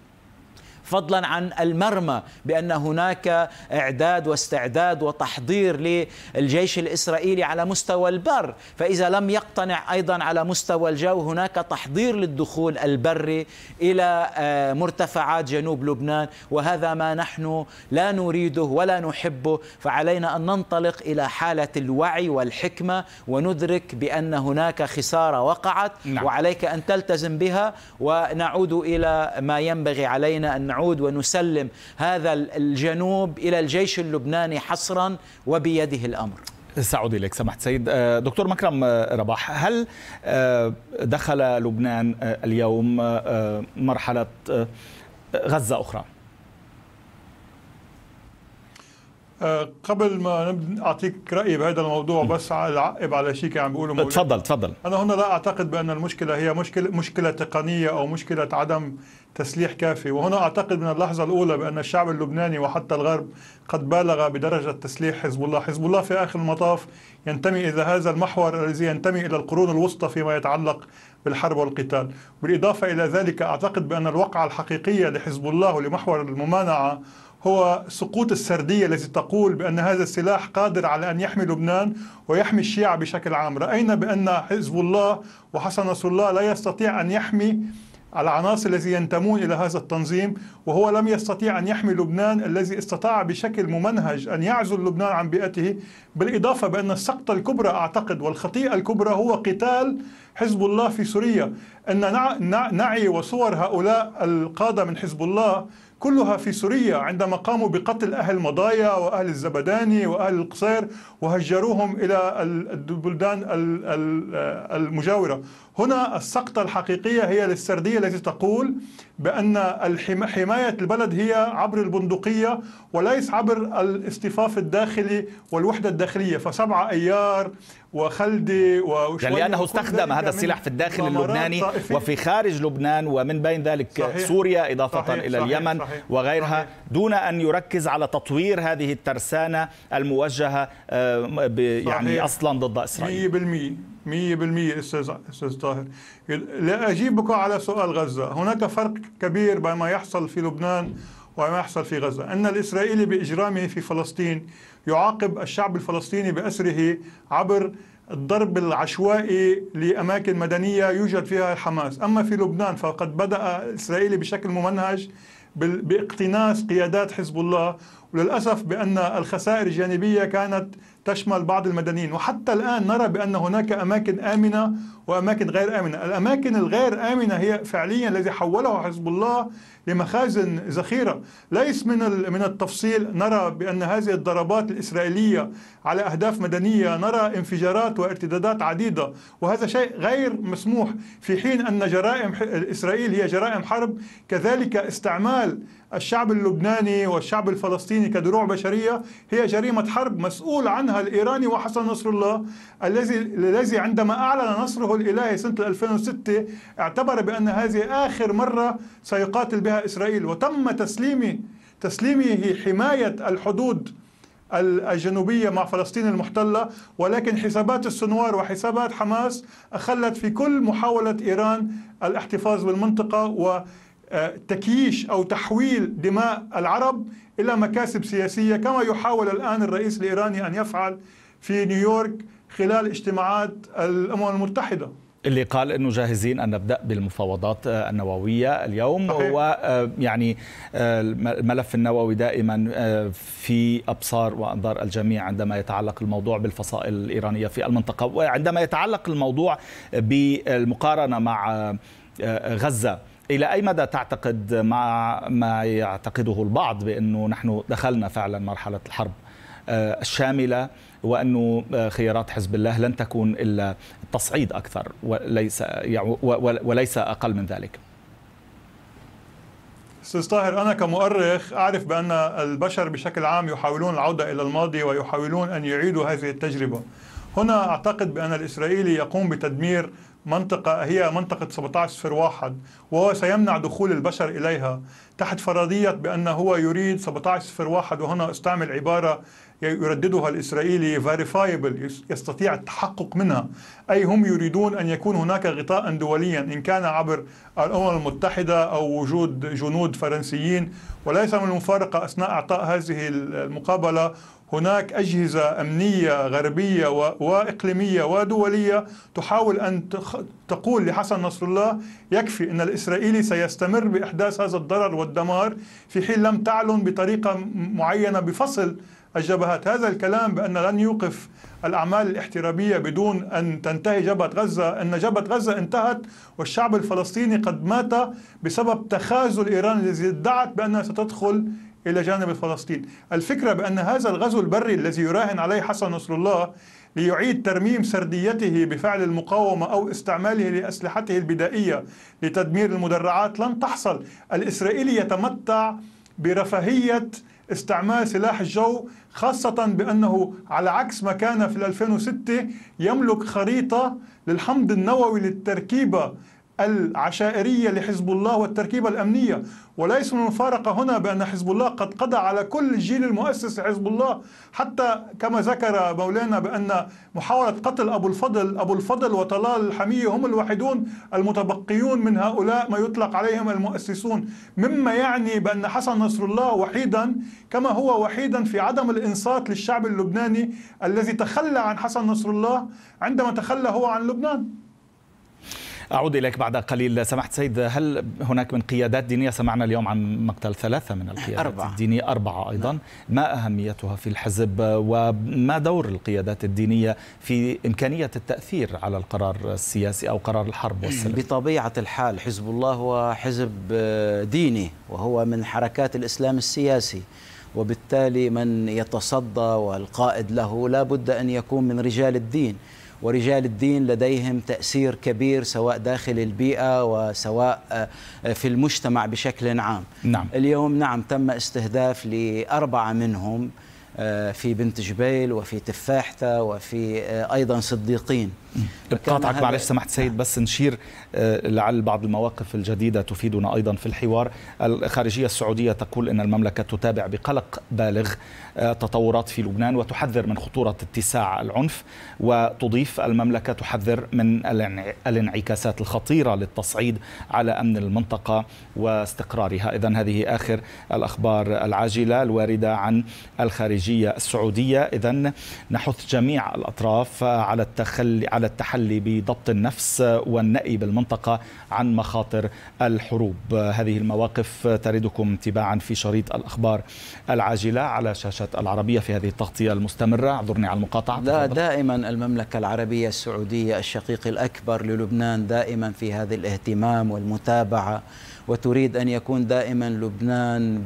فضلا عن المرمى بأن هناك إعداد واستعداد وتحضير للجيش الإسرائيلي على مستوى البر، فإذا لم يقتنع أيضا على مستوى الجو هناك تحضير للدخول البري إلى آه، مرتفعات جنوب لبنان. وهذا ما نحن لا نريده ولا نحبه، فعلينا أن ننطلق إلى حالة الوعي والحكمة وندرك بأن هناك خسارة وقعت. نعم. وعليك أن تلتزم بها. ونعود إلى ما ينبغي علينا أن نعود ونسلم هذا الجنوب إلى الجيش اللبناني حصرا وبيده الأمر. سأعود إليك سمحت سيد آه، دكتور مكرم آه، رباح هل آه، دخل لبنان اليوم مرحلة غزة أخرى آه، قبل ما نبدأ أعطيك رأيي بهذا الموضوع بس اعقب على شيء كان عم بيقوله مولانا. تفضل تفضل. أنا هنا لا أعتقد بأن المشكلة هي مشكله مشكلة تقنية أو مشكلة عدم تسليح كافي. وهنا أعتقد من اللحظة الأولى بأن الشعب اللبناني وحتى الغرب قد بالغ بدرجة تسليح حزب الله. حزب الله في آخر المطاف ينتمي إلى هذا المحور الذي ينتمي إلى القرون الوسطى فيما يتعلق بالحرب والقتال. بالإضافة إلى ذلك أعتقد بأن الوقعه الحقيقية لحزب الله ولمحور الممانعة هو سقوط السردية التي تقول بأن هذا السلاح قادر على أن يحمي لبنان ويحمي الشيعة بشكل عام. رأينا بأن حزب الله وحسن نصر الله لا يستطيع أن يحمي العناصر الذي ينتمون إلى هذا التنظيم وهو لم يستطيع أن يحمي لبنان الذي استطاع بشكل ممنهج أن يعزل لبنان عن بيئته. بالإضافة بأن السقطة الكبرى أعتقد والخطيئة الكبرى هو قتال حزب الله في سوريا. أن نع- نع- نعي وصور هؤلاء القادة من حزب الله كلها في سوريا عندما قاموا بقتل أهل مضايا وأهل الزبداني وأهل القصير وهجروهم إلى ال- البلدان ال- ال- المجاورة. هنا السقطة الحقيقية هي للسردية التي تقول بأن حماية البلد هي عبر البندقية وليس عبر الاصطفاف الداخلي والوحدة الداخلية. فسبعة أيار وخلدي يعني لأنه استخدم هذا من السلاح في الداخل اللبناني طائفية. وفي خارج لبنان ومن بين ذلك صحيح. سوريا إضافة صحيح. إلى صحيح. اليمن صحيح. وغيرها صحيح. دون أن يركز على تطوير هذه الترسانة الموجهة آه، يعني صحيح. أصلا ضد إسرائيل مية بالمية مية بالمية أستاذ أستاذ طاهر لا أجيبك على سؤال غزة هناك فرق كبير بين ما يحصل في لبنان وما يحصل في غزة أن الإسرائيلي بإجرامه في فلسطين يعاقب الشعب الفلسطيني بأسره عبر الضرب العشوائي لأماكن مدنية يوجد فيها حماس. أما في لبنان فقد بدأ الإسرائيلي بشكل ممنهج باقتناص قيادات حزب الله وللأسف بأن الخسائر الجانبية كانت تشمل بعض المدنيين. وحتى الآن نرى بأن هناك أماكن آمنة وأماكن غير آمنة. الأماكن الغير آمنة هي فعليا الذي حوله حزب الله لمخازن ذخيرة. ليس من من التفصيل نرى بأن هذه الضربات الإسرائيلية على أهداف مدنية نرى انفجارات وارتدادات عديدة وهذا شيء غير مسموح في حين أن جرائم إسرائيل هي جرائم حرب. كذلك استعمال الشعب اللبناني والشعب الفلسطيني كدروع بشرية هي جريمة حرب مسؤول عنها الإيراني وحسن نصر الله الذي الذي عندما أعلن نصره الإلهي سنة 2006 اعتبر بأن هذه آخر مرة سيقاتل بها إسرائيل وتم تسليمه تسليمه حماية الحدود الجنوبية مع فلسطين المحتلة ولكن حسابات السنوار وحسابات حماس أخلت في كل محاولة إيران الاحتفاظ بالمنطقة وتكييش أو تحويل دماء العرب إلى مكاسب سياسية كما يحاول الآن الرئيس الإيراني أن يفعل في نيويورك خلال اجتماعات الأمم المتحدة. اللي قال إنه جاهزين أن نبدأ بالمفاوضات النووية اليوم. ويعني الملف النووي دائما في أبصار وأنظار الجميع عندما يتعلق الموضوع بالفصائل الإيرانية في المنطقة وعندما يتعلق الموضوع بالمقارنة مع غزة إلى أي مدى تعتقد مع ما يعتقده البعض بأنه نحن دخلنا فعلا مرحلة الحرب الشاملة وأنه خيارات حزب الله لن تكون إلا التصعيد أكثر وليس وليس أقل من ذلك. أستاذ طاهر أنا كمؤرخ أعرف بأن البشر بشكل عام يحاولون العودة إلى الماضي ويحاولون أن يعيدوا هذه التجربة. هنا أعتقد بأن الإسرائيلي يقوم بتدمير منطقة هي منطقة 17 صفر واحد وهو سيمنع دخول البشر إليها تحت فرضية بأنه هو يريد 17 صفر واحد وهنا استعمل عبارة يرددها الإسرائيلي verifiable يستطيع التحقق منها. أي هم يريدون أن يكون هناك غطاء دوليا إن كان عبر الأمم المتحدة أو وجود جنود فرنسيين. وليس من المفارقة أثناء إعطاء هذه المقابلة هناك أجهزة أمنية غربية وإقليمية ودولية تحاول أن تقول لحسن نصر الله يكفي أن الإسرائيلي سيستمر بإحداث هذا الضرر والدمار في حين لم تعلن بطريقة معينة بفصل الجبهات هذا الكلام بأن لن يوقف الأعمال الاحترابية بدون أن تنتهي جبهة غزة. أن جبهة غزة انتهت والشعب الفلسطيني قد مات بسبب تخاذل إيران الذي ادعت بأنها ستدخل إلى جانب فلسطين. الفكرة بأن هذا الغزو البري الذي يراهن عليه حسن نصر الله ليعيد ترميم سرديته بفعل المقاومة أو استعماله لأسلحته البدائية لتدمير المدرعات لن تحصل. الإسرائيلي يتمتع برفاهية استعمال سلاح الجو خاصة بأنه على عكس ما كان في 2006 يملك خريطة للحمض النووي للتركيبة العشائرية لحزب الله والتركيبة الأمنية. وليس من المفارقة هنا بأن حزب الله قد قضى على كل الجيل المؤسس لحزب الله. حتى كما ذكر مولانا بأن محاولة قتل أبو الفضل أبو الفضل وطلال الحمية هم الوحيدون المتبقيون من هؤلاء ما يطلق عليهم المؤسسون. مما يعني بأن حسن نصر الله وحيدا كما هو وحيدا في عدم الإنصات للشعب اللبناني الذي تخلى عن حسن نصر الله عندما تخلى هو عن لبنان. أعود إليك بعد قليل. سمحت سيد هل هناك من قيادات دينية؟ سمعنا اليوم عن مقتل ثلاثة من القيادات أربعة. الدينية أربعة أيضا. نعم. ما أهميتها في الحزب؟ وما دور القيادات الدينية في إمكانية التأثير على القرار السياسي أو قرار الحرب والسلم بطبيعة الحال حزب الله هو حزب ديني وهو من حركات الإسلام السياسي. وبالتالي من يتصدى والقائد له لا بد أن يكون من رجال الدين. ورجال الدين لديهم تأثير كبير سواء داخل البيئة وسواء في المجتمع بشكل عام نعم. اليوم نعم تم استهداف لأربعة منهم في بنت جبيل وفي تفاحتة وفي أيضا صديقين قاطعك معلش سمحت سيد بس نشير لعل بعض المواقف الجديدة تفيدنا أيضا في الحوار. الخارجية السعودية تقول أن المملكة تتابع بقلق بالغ تطورات في لبنان وتحذر من خطورة اتساع العنف وتضيف المملكة تحذر من الانعكاسات الخطيرة للتصعيد على أمن المنطقة واستقرارها. إذا هذه آخر الأخبار العاجلة الواردة عن الخارجية السعودية. إذا نحث جميع الأطراف على التخلي على التحلي بضبط النفس والنأي بالمنطقة عن مخاطر الحروب. هذه المواقف تردكم تباعا في شريط الأخبار العاجلة على شاشة العربية في هذه التغطية المستمرة. اعذرني على المقاطعة. لا دائما المملكة العربية السعودية الشقيق الأكبر للبنان دائما في هذا الاهتمام والمتابعة وتريد أن يكون دائما لبنان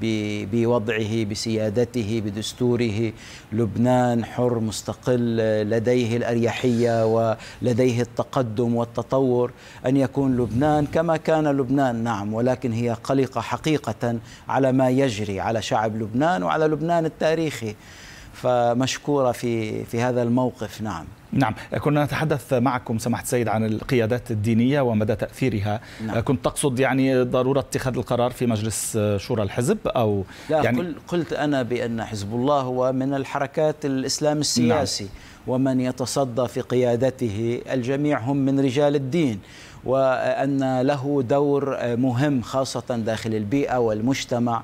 بوضعه بسيادته بدستوره. لبنان حر مستقل لديه الأريحية ولديه التقدم والتطور. أن يكون لبنان كما كان لبنان نعم ولكن هي قلقة حقيقة على ما يجري على شعب لبنان وعلى لبنان التاريخي. فمشكورة في في هذا الموقف. نعم. نعم. كنا نتحدث معكم سماحة السيد عن القيادات الدينية ومدى تأثيرها. نعم. كنت تقصد يعني ضرورة اتخاذ القرار في مجلس شورى الحزب أو لا يعني قلت أنا بأن حزب الله هو من الحركات الإسلام السياسي نعم. ومن يتصدى في قيادته الجميع هم من رجال الدين وأن له دور مهم خاصة داخل البيئة والمجتمع.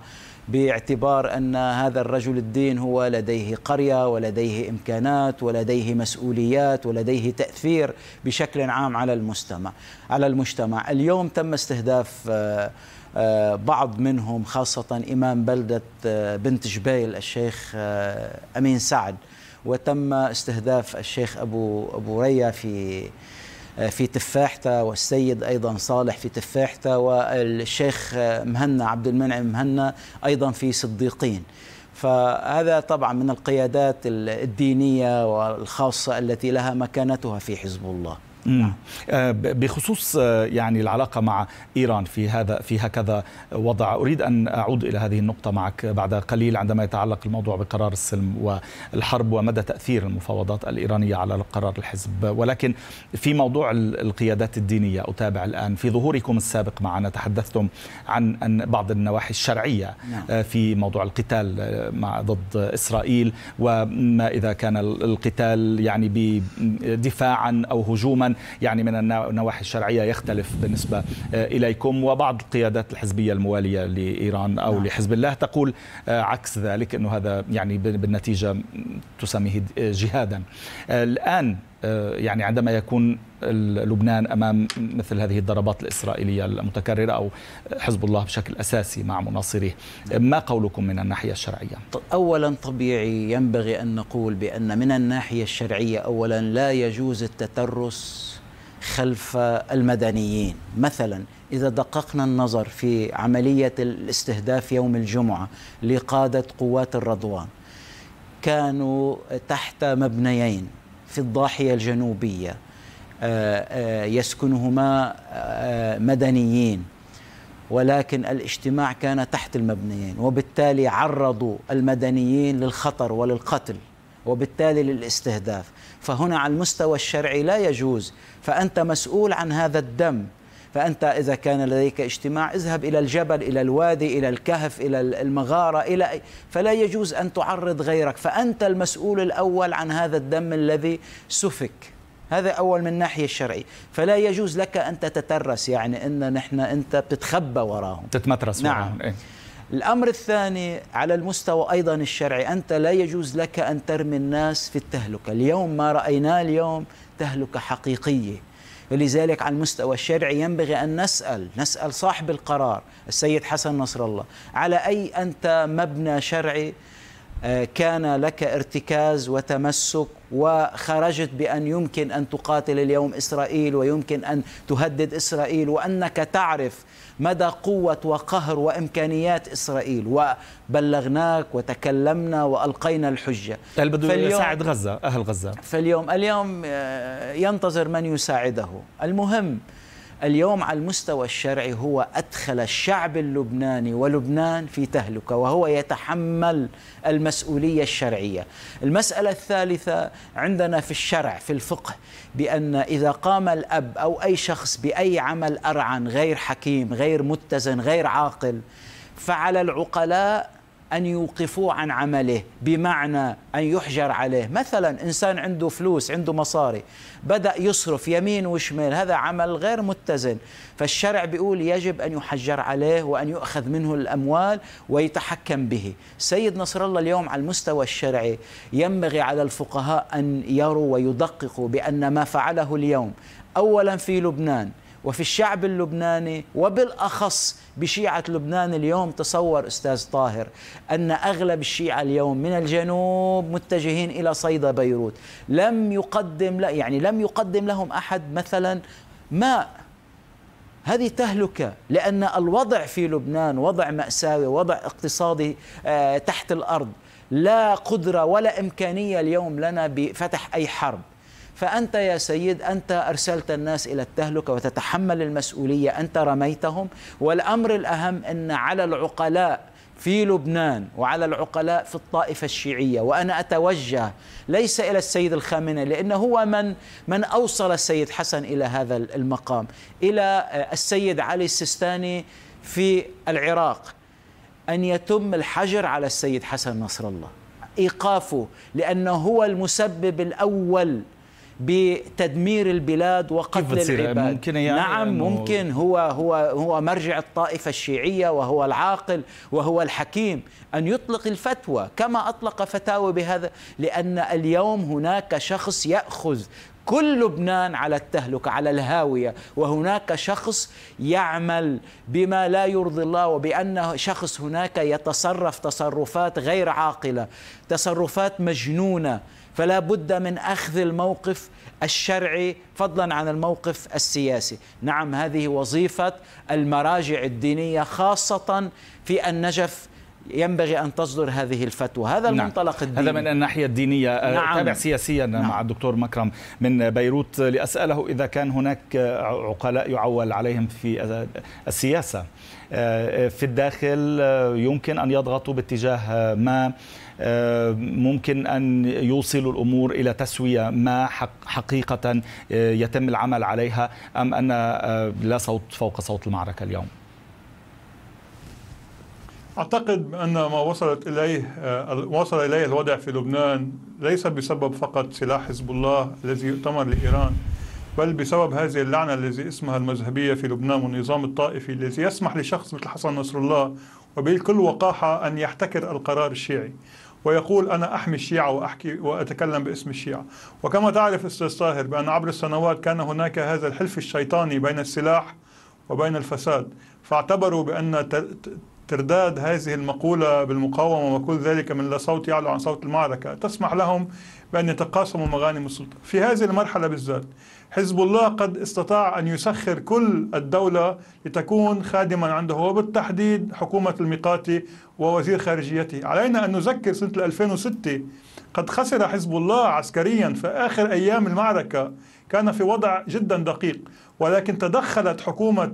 باعتبار أن هذا الرجل الدين هو لديه قرية ولديه إمكانات ولديه مسؤوليات ولديه تأثير بشكل عام على المجتمع على المجتمع. اليوم تم استهداف بعض منهم خاصة إمام بلدة بنت جبيل الشيخ أمين سعد. وتم استهداف الشيخ أبو أبو ريا في في تفاحته والسيد أيضا صالح في تفاحته والشيخ مهنا عبد المنعم مهنا أيضا في صديقين فهذا طبعا من القيادات الدينية والخاصة التي لها مكانتها في حزب الله. بخصوص يعني العلاقة مع إيران في هذا في هكذا وضع أريد أن أعود إلى هذه النقطة معك بعد قليل عندما يتعلق الموضوع بقرار السلم والحرب ومدى تأثير المفاوضات الإيرانية على قرار الحزب. ولكن في موضوع القيادات الدينية أتابع الآن. في ظهوركم السابق معنا تحدثتم عن أن بعض النواحي الشرعية نعم. في موضوع القتال مع ضد إسرائيل. وما إذا كان القتال يعني بدفاعا أو هجوما يعني من النواحي الشرعية يختلف بالنسبة إليكم وبعض القيادات الحزبية الموالية لإيران أو نعم. لحزب الله تقول عكس ذلك إنه هذا يعني بالنتيجة تسميه جهادا الآن يعني عندما يكون لبنان أمام مثل هذه الضربات الإسرائيلية المتكررة أو حزب الله بشكل أساسي مع مناصريه. ما قولكم من الناحية الشرعية؟ اولا طبيعي ينبغي أن نقول بأن من الناحية الشرعية اولا لا يجوز التترس خلف المدنيين. مثلا إذا دققنا النظر في عملية الاستهداف يوم الجمعة لقادة قوات الرضوان كانوا تحت مبنيين. في الضاحية الجنوبية يسكنهما مدنيين. ولكن الاجتماع كان تحت المبنيين وبالتالي عرضوا المدنيين للخطر وللقتل وبالتالي للاستهداف. فهنا على المستوى الشرعي لا يجوز. فأنت مسؤول عن هذا الدم. فأنت إذا كان لديك اجتماع اذهب إلى الجبل إلى الوادي إلى الكهف إلى المغارة إلى فلا يجوز أن تعرض غيرك. فأنت المسؤول الأول عن هذا الدم الذي سفك. هذا أول من الناحيه الشرعية. فلا يجوز لك أن تتترس يعني إن نحن أنت بتتخبى وراهم. تتمترس نعم. وراهم إيه؟ الأمر الثاني على المستوى أيضا الشرعي أنت لا يجوز لك أن ترمي الناس في التهلكة. اليوم ما رأيناه اليوم تهلكة حقيقية. ولذلك على المستوى الشرعي ينبغي أن نسأل نسأل صاحب القرار السيد حسن نصر الله على أي أنت مبنى شرعي كان لك ارتكاز وتمسك وخرجت بأن يمكن أن تقاتل اليوم إسرائيل ويمكن أن تهدد إسرائيل وأنك تعرف مدى قوة وقهر وإمكانيات إسرائيل. وبلغناك وتكلمنا وألقينا الحجة. هل بده يساعد غزة أهل غزة؟ فاليوم اليوم ينتظر من يساعده. المهم اليوم على المستوى الشرعي هو أدخل الشعب اللبناني ولبنان في تهلكة وهو يتحمل المسؤولية الشرعية. المسألة الثالثة عندنا في الشرع في الفقه بأن إذا قام الأب أو أي شخص بأي عمل أرعن غير حكيم، غير متزن، غير عاقل فعلى العقلاء أن يوقفوه عن عمله بمعنى أن يحجر عليه. مثلا إنسان عنده فلوس عنده مصاري بدأ يصرف يمين وشمال هذا عمل غير متزن. فالشرع بيقول يجب أن يحجر عليه وأن يؤخذ منه الأموال ويتحكم به. سيد نصر الله اليوم على المستوى الشرعي ينبغي على الفقهاء أن يروا ويدققوا بأن ما فعله اليوم. أولا في لبنان وفي الشعب اللبناني وبالأخص بشيعة لبنان اليوم تصور أستاذ طاهر أن أغلب الشيعة اليوم من الجنوب متجهين إلى صيدا بيروت. لم يقدم لا يعني لم يقدم لهم أحد مثلا ماء هذه تهلكة لأن الوضع في لبنان وضع مأساوي وضع اقتصادي تحت الأرض. لا قدرة ولا إمكانية اليوم لنا بفتح أي حرب. فأنت يا سيد أنت أرسلت الناس إلى التهلكة وتتحمل المسؤولية أنت رميتهم. والأمر الأهم أن على العقلاء في لبنان وعلى العقلاء في الطائفة الشيعية وأنا أتوجه ليس إلى السيد الخامنئي لأنه هو من من أوصل السيد حسن إلى هذا المقام إلى السيد علي السيستاني في العراق. أن يتم الحجر على السيد حسن نصر الله. إيقافه لأنه هو المسبب الأول بتدمير البلاد وقتل العباد. ممكن يعني نعم ممكن. هو هو هو مرجع الطائفة الشيعية وهو العاقل وهو الحكيم أن يطلق الفتوى كما أطلق فتاوى بهذا لأن اليوم هناك شخص يأخذ كل لبنان على التهلكة على الهاوية وهناك شخص يعمل بما لا يرضي الله وبأنه شخص هناك يتصرف تصرفات غير عاقلة تصرفات مجنونة. فلا بد من أخذ الموقف الشرعي فضلا عن الموقف السياسي نعم هذه وظيفة المراجع الدينية خاصة في النجف ينبغي أن تصدر هذه الفتوى هذا نعم. المنطلق الديني هذا من الناحية الدينية نعم. تابع سياسيا نعم. مع الدكتور مكرم من بيروت لأسأله إذا كان هناك عقلاء يعول عليهم في السياسة في الداخل يمكن أن يضغطوا باتجاه ما ممكن أن يوصلوا الأمور إلى تسوية ما حقيقة يتم العمل عليها أم أن لا صوت فوق صوت المعركة اليوم. أعتقد أن ما وصلت إليه وصل إليه الوضع في لبنان ليس بسبب فقط سلاح حزب الله الذي يؤتمر لإيران بل بسبب هذه اللعنة التي اسمها المذهبية في لبنان والنظام الطائفي الذي يسمح لشخص مثل حسن نصر الله وبكل وقاحة أن يحتكر القرار الشيعي. ويقول أنا أحمي الشيعة وأحكي وأتكلم باسم الشيعة. وكما تعرف أستاذ طاهر بأن عبر السنوات كان هناك هذا الحلف الشيطاني بين السلاح وبين الفساد. فاعتبروا بأن ترداد هذه المقولة بالمقاومة وكل ذلك من لا صوت يعلو عن صوت المعركة. تسمح لهم بأن يتقاسموا مغانم السلطة. في هذه المرحلة بالذات حزب الله قد استطاع أن يسخر كل الدولة لتكون خادما عنده وبالتحديد حكومة الميقاتي ووزير خارجيته. علينا أن نذكر سنة 2006 قد خسر حزب الله عسكريا في آخر أيام المعركة. كان في وضع جدا دقيق ولكن تدخلت حكومة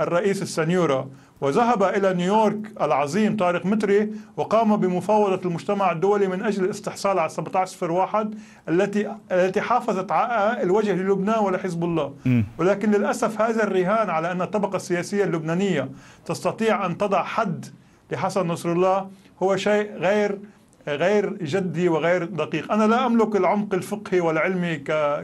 الرئيس السنيورة وذهب إلى نيويورك العظيم طارق متري وقام بمفاوضة المجتمع الدولي من أجل الاستحصال على 1701 التي التي حافظت على الوجه للبنان ولحزب الله م. ولكن للأسف هذا الرهان على أن الطبقة السياسية اللبنانية تستطيع أن تضع حد لحسن نصر الله هو شيء غير غير جدي وغير دقيق. أنا لا أملك العمق الفقهي والعلمي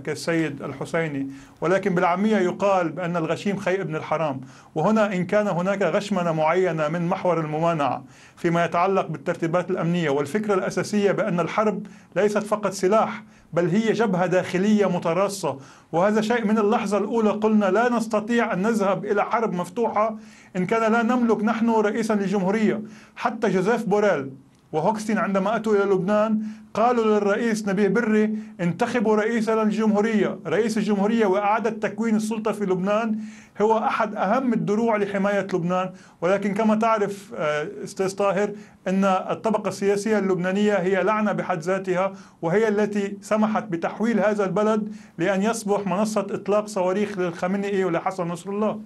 كالسيد الحسيني ولكن بالعامية يقال بأن الغشيم خي ابن الحرام. وهنا إن كان هناك غشمنة معينة من محور الممانعة فيما يتعلق بالترتيبات الأمنية والفكرة الأساسية بأن الحرب ليست فقط سلاح بل هي جبهة داخلية متراصة. وهذا شيء من اللحظة الأولى قلنا لا نستطيع أن نذهب إلى حرب مفتوحة إن كان لا نملك نحن رئيسا للجمهورية. حتى جوزيف بوريل وهوكستين عندما أتوا إلى لبنان قالوا للرئيس نبيه بري انتخبوا رئيسا للجمهورية. رئيس الجمهورية وإعادة تكوين السلطة في لبنان. هو أحد أهم الدروع لحماية لبنان. ولكن كما تعرف أستاذ طاهر أن الطبقة السياسية اللبنانية هي لعنة بحد ذاتها وهي التي سمحت بتحويل هذا البلد لأن يصبح منصة إطلاق صواريخ للخامنئي ولحسن نصر الله.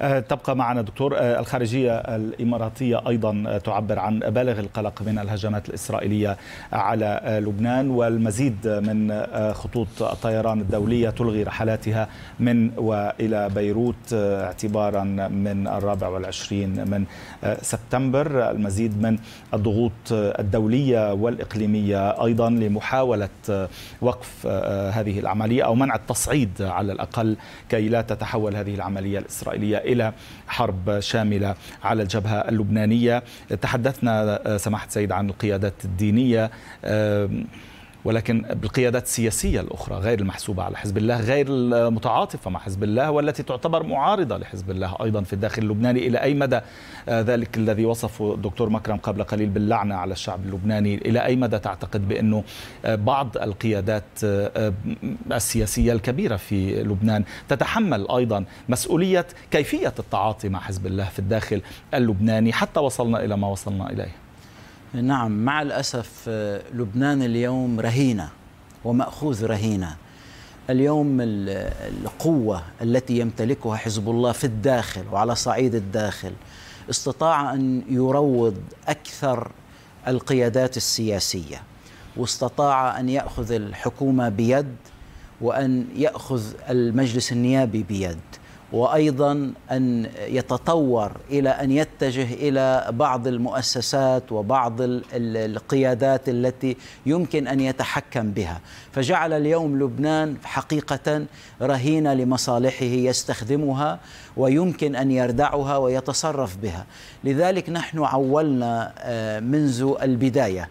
تبقى معنا دكتور الخارجية الإماراتية أيضا تعبر عن بالغ القلق من الهجمات الإسرائيلية على لبنان والمزيد من خطوط الطيران الدولية تلغي رحلاتها من وإلى بيروت اعتبارا من الرابع والعشرين من سبتمبر. المزيد من الضغوط الدولية والإقليمية أيضا لمحاولة وقف هذه العملية أو منع التصعيد على الأقل كي لا تتحول هذه العملية الإسرائيلية. إلى حرب شاملة على الجبهة اللبنانية. تحدثنا سماحة سيد عن القيادات الدينية. ولكن بالقيادات السياسية الأخرى غير المحسوبة على حزب الله غير المتعاطفة مع حزب الله والتي تعتبر معارضة لحزب الله أيضا في الداخل اللبناني. إلى أي مدى ذلك الذي وصفه الدكتور مكرم قبل قليل باللعنة على الشعب اللبناني؟ إلى أي مدى تعتقد بأنه بعض القيادات السياسية الكبيرة في لبنان تتحمل أيضا مسؤولية كيفية التعاطي مع حزب الله في الداخل اللبناني حتى وصلنا إلى ما وصلنا إليه؟ نعم مع الأسف لبنان اليوم رهينة ومأخوذ رهينة. اليوم القوة التي يمتلكها حزب الله في الداخل وعلى صعيد الداخل استطاع أن يروض أكثر القيادات السياسية واستطاع أن يأخذ الحكومة بيد وأن يأخذ المجلس النيابي بيد. وأيضا أن يتطور إلى أن يتجه إلى بعض المؤسسات وبعض القيادات التي يمكن أن يتحكم بها. فجعل اليوم لبنان حقيقة رهينة لمصالحه يستخدمها ويمكن أن يردعها ويتصرف بها. لذلك نحن عولنا منذ البداية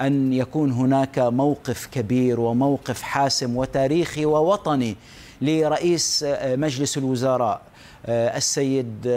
أن يكون هناك موقف كبير وموقف حاسم وتاريخي ووطني لرئيس مجلس الوزراء السيد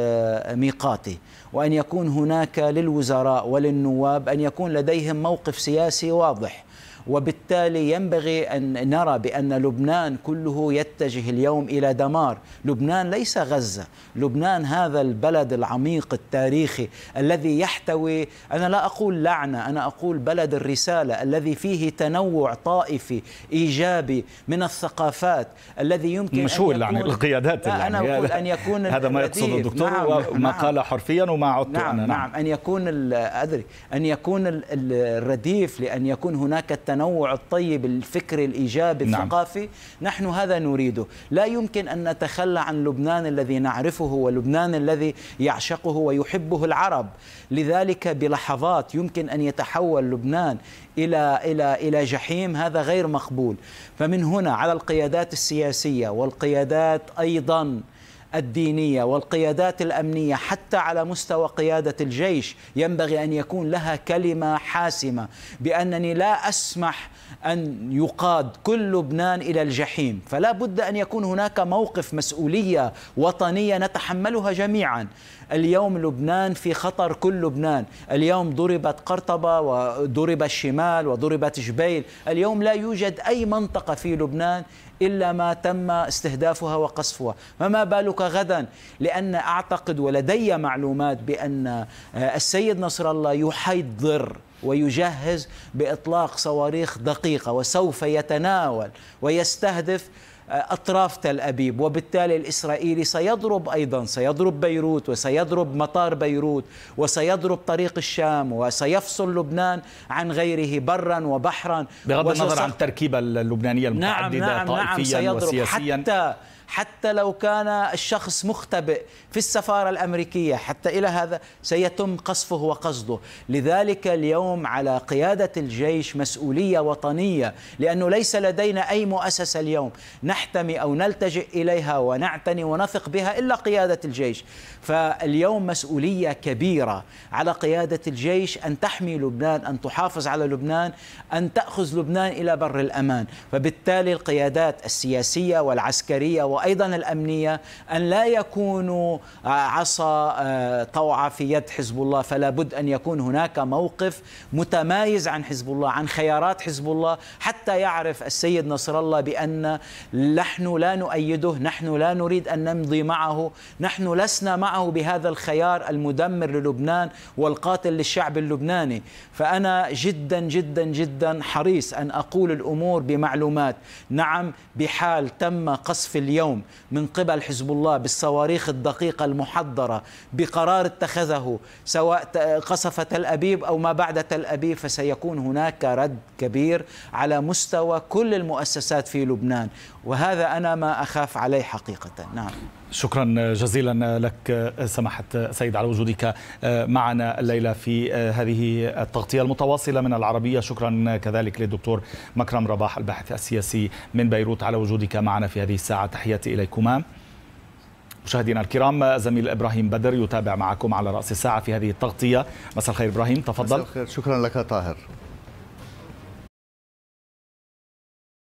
ميقاتي وأن يكون هناك للوزراء وللنواب أن يكون لديهم موقف سياسي واضح. وبالتالي ينبغي أن نرى بأن لبنان كله يتجه اليوم إلى دمار، لبنان ليس غزة، لبنان هذا البلد العميق التاريخي الذي يحتوي أنا لا أقول لعنة، أنا أقول بلد الرسالة الذي فيه تنوع طائفي إيجابي من الثقافات الذي يمكن مش هو اللعنة القيادات لا أنا أقول أن يكون هذا ما يقصده الدكتور نعم وما نعم. قال حرفيا وما عدت نعم, أنا. نعم. نعم. أن يكون أدري أن يكون الرديف لأن يكون هناك التنوع الطيب الفكري الإيجابي نعم. الثقافي نحن هذا نريده. لا يمكن أن نتخلى عن لبنان الذي نعرفه ولبنان الذي يعشقه ويحبه العرب. لذلك بلحظات يمكن أن يتحول لبنان إلى إلى إلى جحيم هذا غير مقبول. فمن هنا على القيادات السياسية والقيادات أيضا الدينية والقيادات الأمنية حتى على مستوى قيادة الجيش ينبغي أن يكون لها كلمة حاسمة بأنني لا أسمح أن يقاد كل لبنان إلى الجحيم. فلا بد أن يكون هناك موقف مسؤولية وطنية نتحملها جميعا. اليوم لبنان في خطر كل لبنان. اليوم ضربت قرطبة وضرب الشمال وضربت جبيل. اليوم لا يوجد أي منطقة في لبنان إلا ما تم استهدافها وقصفها. فما بالك غدا لأن أعتقد ولدي معلومات بأن السيد نصر الله يحيضر ويجهز بإطلاق صواريخ دقيقة وسوف يتناول ويستهدف أطراف تل أبيب وبالتالي الإسرائيلي سيضرب أيضا سيضرب بيروت وسيضرب مطار بيروت وسيضرب طريق الشام وسيفصل لبنان عن غيره برا وبحرا. بغض النظر عن التركيبة اللبنانية المتعددة نعم نعم طائفيا نعم سيضرب. وسياسيا. حتى حتى لو كان الشخص مختبئ في السفارة الأمريكية حتى إلى هذا سيتم قصفه وقصده. لذلك اليوم على قيادة الجيش مسؤولية وطنية لأنه ليس لدينا أي مؤسسة اليوم نحتمي أو نلتجئ إليها ونعتني ونثق بها إلا قيادة الجيش. فاليوم مسؤولية كبيرة على قيادة الجيش أن تحمي لبنان أن تحافظ على لبنان أن تأخذ لبنان إلى بر الأمان. فبالتالي القيادات السياسية والعسكرية وأيضا الأمنية أن لا يكونوا عصا طوعة في يد حزب الله فلا بد أن يكون هناك موقف متمايز عن حزب الله عن خيارات حزب الله حتى يعرف السيد نصر الله بأن نحن لا نؤيده نحن لا نريد أن نمضي معه نحن لسنا معه بهذا الخيار المدمر للبنان والقاتل للشعب اللبناني. فأنا جدا جدا جدا حريص أن أقول الأمور بمعلومات. نعم بحال تم قصف اليوم من قبل حزب الله بالصواريخ الدقيقة المحضرة بقرار اتخذه سواء قصف تل أبيب أو ما بعد تل أبيب فسيكون هناك رد كبير على مستوى كل المؤسسات في لبنان. وهذا أنا ما أخاف عليه حقيقة. نعم. شكرا جزيلا لك سماحة سيد على وجودك معنا الليلة في هذه التغطية المتواصلة من العربية. شكرا كذلك للدكتور مكرم رباح الباحث السياسي من بيروت. على وجودك معنا في هذه الساعة. تحياتي إليكما. مشاهدينا الكرام زميل إبراهيم بدر يتابع معكم على رأس الساعة في هذه التغطية. مساء الخير إبراهيم تفضل. مساء الخير. شكرا لك طاهر.